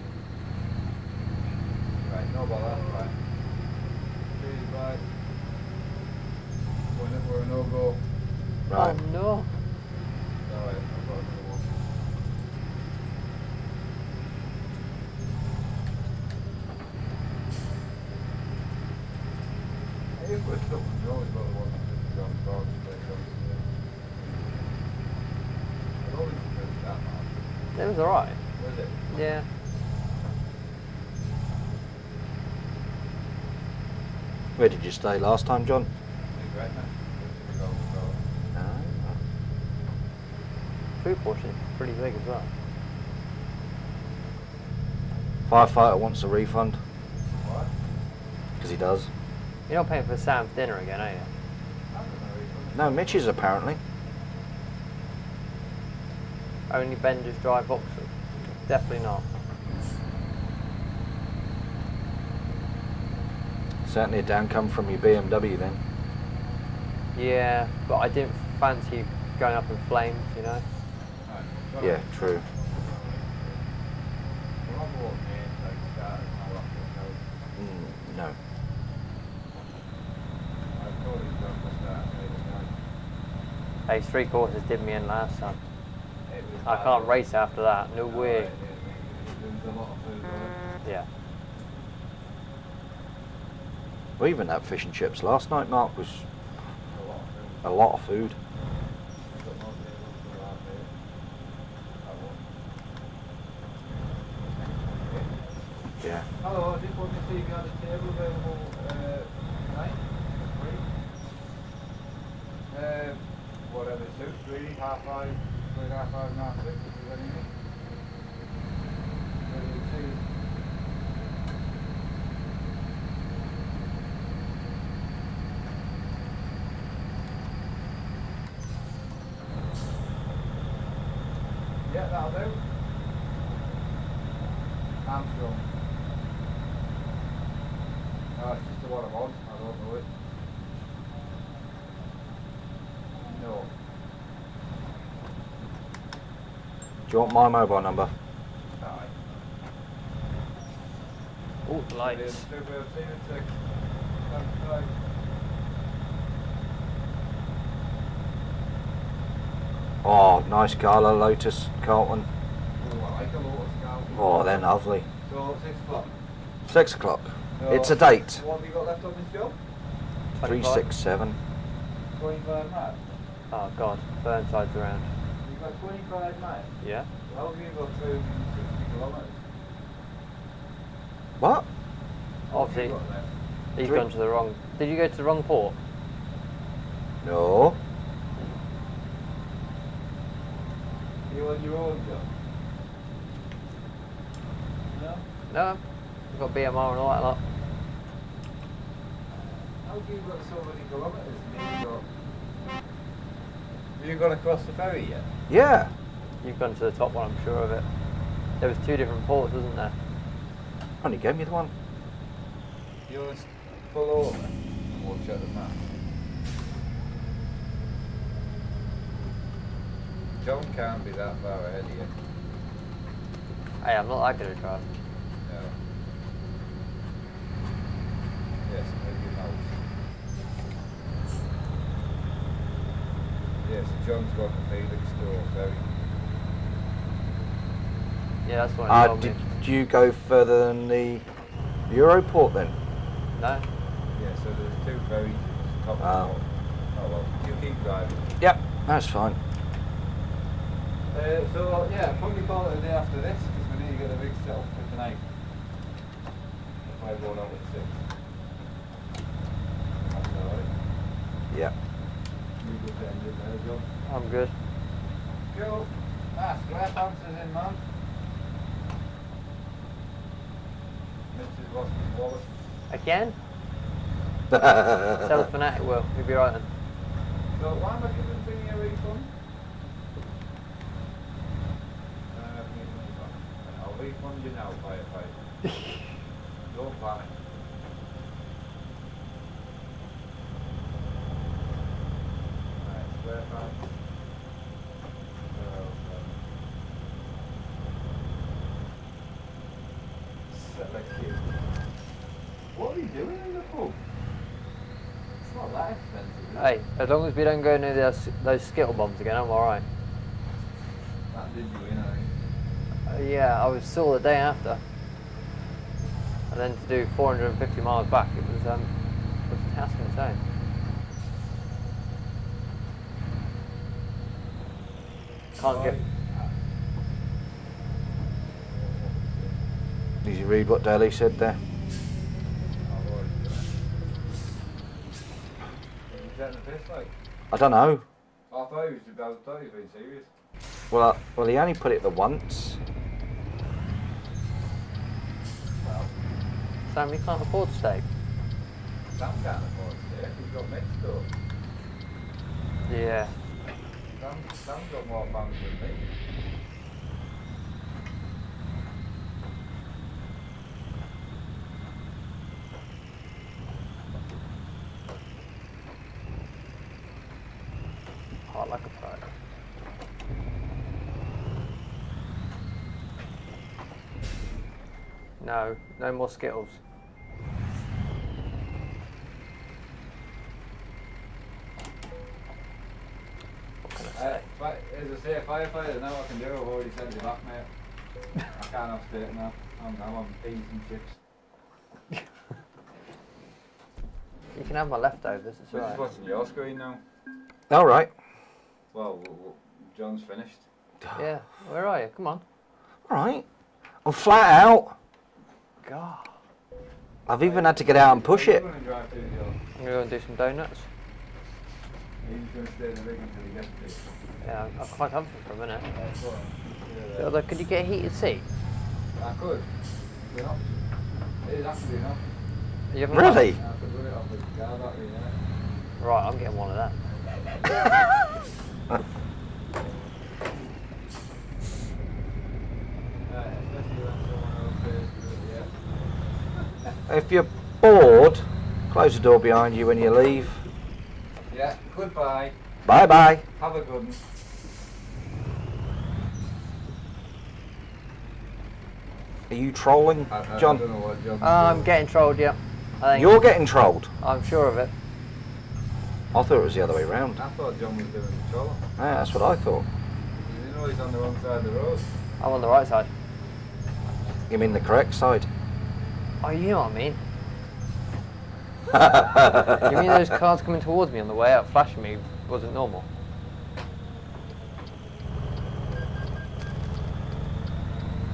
Right, no bother, right. Cheers, bye. We're, no- we're a no-go. Right. Oh no. Alright, I've got another one. Hey, if we're stuck, we always got the one that's John Gordon, but John Smith. I don't think it's that much. It was alright. Was it? Yeah. Where did you stay last time, John? Big Gretna. Big old store. Ah. Food portion pretty big as well. Firefighter wants a refund What? because he does. You're not paying for Sam's dinner again, are you? I don't know. even. No, Mitch is apparently. Only Bender's dry Vauxhall. Definitely not. Certainly a down come from your BMW then. Yeah, but I didn't fancy going up in flames, you know. Yeah, true. We're on board, mate, like, start and all that sort of stuff. Mm, no. I told you, John, to start later tonight. Hey, three quarters did me in last time. I can't race after that. No No, way. it- it- it- There was a lot of food on it. Yeah. Well, even that fish and chips last night, Mark, was A lot of food. a lot of food. I've got no tables for that day. That one. Yeah. Hello, I just wanted to see if you had a table available uh, tonight, free. Uh, whatever suits, really, half five, between half five and half six, if there's anything. Ready to see. Yeah, that'll do. Armstrong. No, it's just the one I'm on. I don't know it. No. Do you want my mobile number? Alright. Oh, the lights. Super, see you in six. Thanks, bye. Oh, nice Gala Lotus, Carlton. Ooh, like a Lotus Scout. Oh, they're lovely. So, six o'clock. Six o'clock. No. It's a date. What have you got left on this job? Three, 25? six, seven. 25 miles. Oh god, Burnside's around. You've got 25 miles. Yeah? How have you got 360 kilometres? What? What have you Obviously, got left? he's Three- gone to the wrong. Did you go to the wrong port? No. You on your own job? No? No. We've got BMR and all that lot. How have you got so many kilometres and you got... Have you got across the ferry yet? Yeah. You've gone to the top one, I'm sure of it. There was two different ports, wasn't there? Only gave me the one. You want to pull over and we'll check the map. John can't be that far ahead of you. Hey, I'm not that good at driving. No. Yes, move your mouse. Yes, John's got the Felixstowe ferry. Yeah, that's what he Uh, told me. did you go further than the Europoort then? No? Yeah, so there's two ferries. Top Oh. and bottom. Oh well, you keep driving. Yep. That's fine. Uh, so yeah, probably call it a day after this because we need to get a big set up for tonight. If I go out at six. That's alright. Yep. You good then, good there, John. I'm good. Cool. Ah, square pants is in, man. Mrs. his wallet. Again? The fanatic will. You'll be right then. So why am I giving Thingy a refund? Uh, refund. I'll refund you now, firefighter. Don't panic. Right, square pants. Select you. What are you doing in the pub? It's not that expensive. is it? Hey, as long as we don't go near those, those skittle bombs again, I'm alright. That did you in, I think. Yeah, I was sore the day after. And then to do 450 miles back, it was, um, it was a task in its own. Can't get. Did you read what Daly said there? I've already done it. You taking the piss, like? I don't know. I thought he was, I thought he was being serious. Well, I, well, he only put it the once. Sam, you can't afford steak. Sam can't afford steak, he's got mixed up. Yeah. Got more than me. Hot like a pro. No, no more Skittles. What can I Uh, say? fi- as I say, a firefighter, now I can do, I've already sent you back, mate. I can't have steak now. I'm, I'm on peas and chips. You can have my leftovers, it's We're just alright. watching your screen now. All right. Well, w- w- John's finished. Yeah, where are you? Come on. All right. I'm flat out. God. I've even had to get out and push it. You're going to drive through your... I'm gonna go and do some donuts. He's going to stay in the rig until he gets to it. Yeah, I'm, I'm quite comfy for a minute. Go. Yeah, Although, could you get a heated seat? I could. It's an option. It is actually an option. You haven't Really? I could run it off with the car battery, yeah. Right, I'm getting one of that. Right, especially when someone else says to it, yeah. If you're bored, close the door behind you when you leave. Yeah, goodbye. Bye bye. Have a good one. Are you trolling, I, I, I John? don't know what John's uh, I'm doing. getting trolled, yeah. I think. You're getting trolled. I'm sure of it. I thought it was the other way round. I thought John was doing the troll. Yeah, that's what I thought. You know he's on the wrong side of the road. I'm on the right side. You mean the correct side? Oh, you know what I mean. You mean those cars coming towards me on the way out, flashing me, wasn't normal?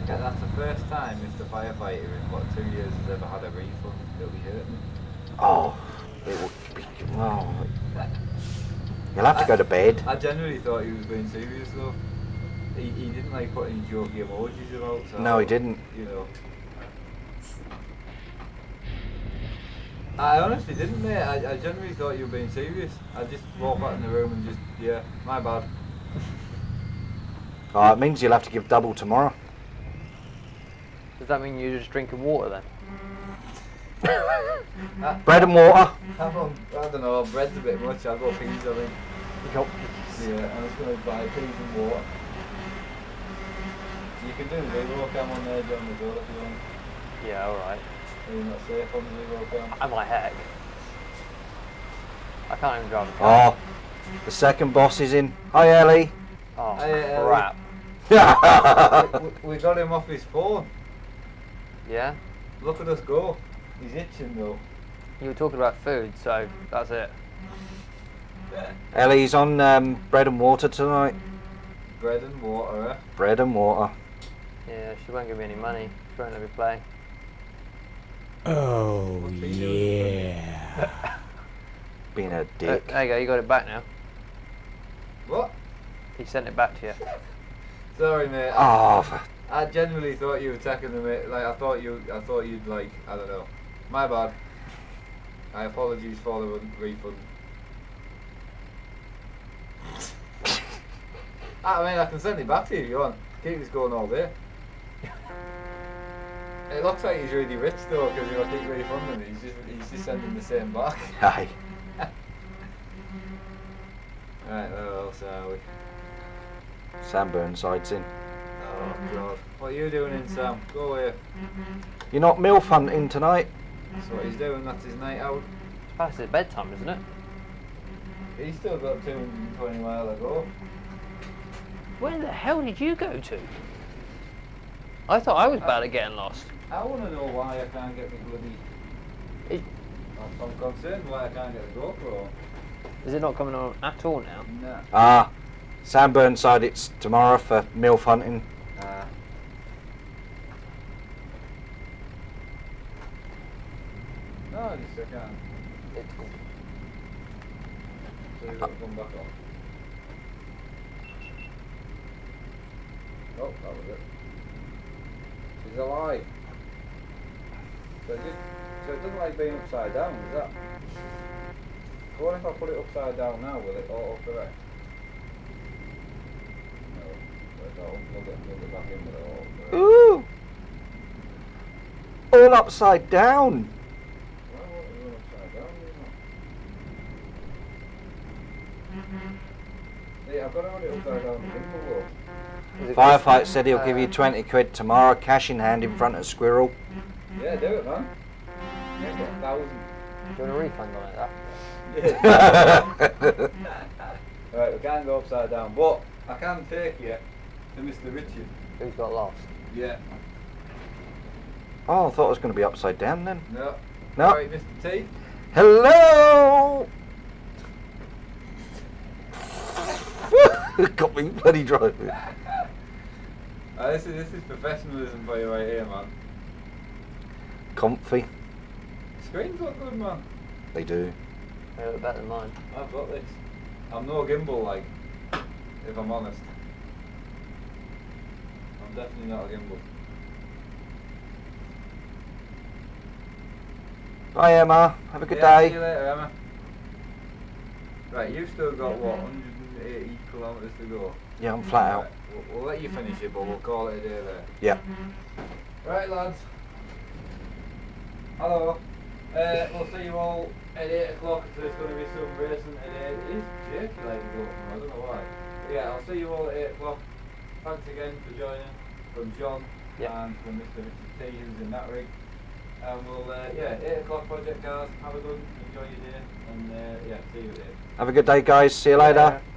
Yeah, that's the first time Mr. Firefighter in what two years has ever had a refund. He'll be hurting. Oh, it would be. Oh. You'll have to go to bed. I genuinely thought he was being serious though. He, he didn't like put any jokey emojis about. So No, he didn't. You know. I honestly didn't, mate. I, I genuinely thought you were being serious. I just walked back in the room and just, yeah, my bad. Oh, it means you'll have to give double tomorrow. Does that mean you're just drinking water then? I, Bread and water. I'm on, I don't know, bread's a bit much. I've got peas, I think. You got peas. Yeah, I'm just going to buy peas and water. You can do the zero cam on there, John, as well, if you want. Yeah, alright. Are you not safe on the zero cam? Am I heck? I can't even drive a car. Oh, the second boss is in. Hi, Ellie. Oh, Hey, Ellie. crap. we, we- we got him off his phone. Yeah? Look at us go. He's itching though. You were talking about food, so that's it. Ellie's on um, bread and water tonight. Bread and water, eh? Bread and water. Yeah, she won't give me any money. She won't let me play. Oh, What's he doing? yeah. Being a Uh, dick. there you go, you got it back now. What? He sent it back to you. Sorry, mate. I, Oh, for- I genuinely thought you were taking the mate. Like I thought you, I thought you'd like, I don't know. My bad. I apologies for the run- refund. I mean, I can send it back to you if you want. Keep this going all day. It looks like he's really rich though, because if I keep refunding it, he's just, he's just sending the same back. Aye. Right, where else are we? Sam Burnside's in. Oh god. What are you doing in Sam? Go away. You're not MILF hunting tonight? That's what he's doing, that's his night out. It's past his bedtime, isn't it? He's still got 220 mile to go. Where the hell did you go to? I thought I was bad at getting lost. I want to know why I can't get the bloody... It- I'm, I'm concerned why I can't get the GoPro. Is it not coming on at all now? Nah. Ah, Sam Burnside, it's tomorrow for MILF hunting. Nah. No, I just I can't. It's cool. So you've got to come back on. Oh, that was it. She's alive. So, it just, so it doesn't like being upside down, is that? What if I put it upside down now? Will it auto correct? No. But I'll plug it, plug it back in with it auto correct. Ooh! All upside down. Why won't it run upside down? you know? Mm-hmm. Yeah, I've got to run it upside down the gimbal though. Firefight said he'll give you 20 quid tomorrow, cash in hand in front of Squirrel. Yeah, do it, man. Yeah, got a thousand. Do you want a refund on it? That? Yeah. Right, we can't go upside down, but I can take you to Mr. Richard. Who's got lost? Yeah. oh, I thought it was going to be upside down then. No. No. Right, Mr. T. Hello! Got me bloody driving. Uh, this is this is professionalism for you right here, man. Comfy. Screens look good, man. They do. They look better than mine. I've got this. I'm no gimbal, like, if I'm honest. I'm definitely not a gimbal. Bye, Emma. Have a good yeah, day. See you later, Emma. Right, you've still got what, 180 kilometres to go. Yeah, I'm flat out. We'll, we'll let you finish it, but we'll mm-hmm. call it a day there. Yeah. Mm-hmm. Right, lads. Hello. Uh, we'll see you all at 8 o'clock. There's going to be some racing at 8. It is jerky like it goes, I don't know why. But yeah, I'll see you all at 8 o'clock. Thanks again for joining from John Yeah. and from Mr. Richard T, who's in that rig. And we'll, uh, yeah, 8 o'clock Project guys. Have a good, enjoy your day, and uh, yeah, see you at 8. Have a good day, guys. See you later. Yeah.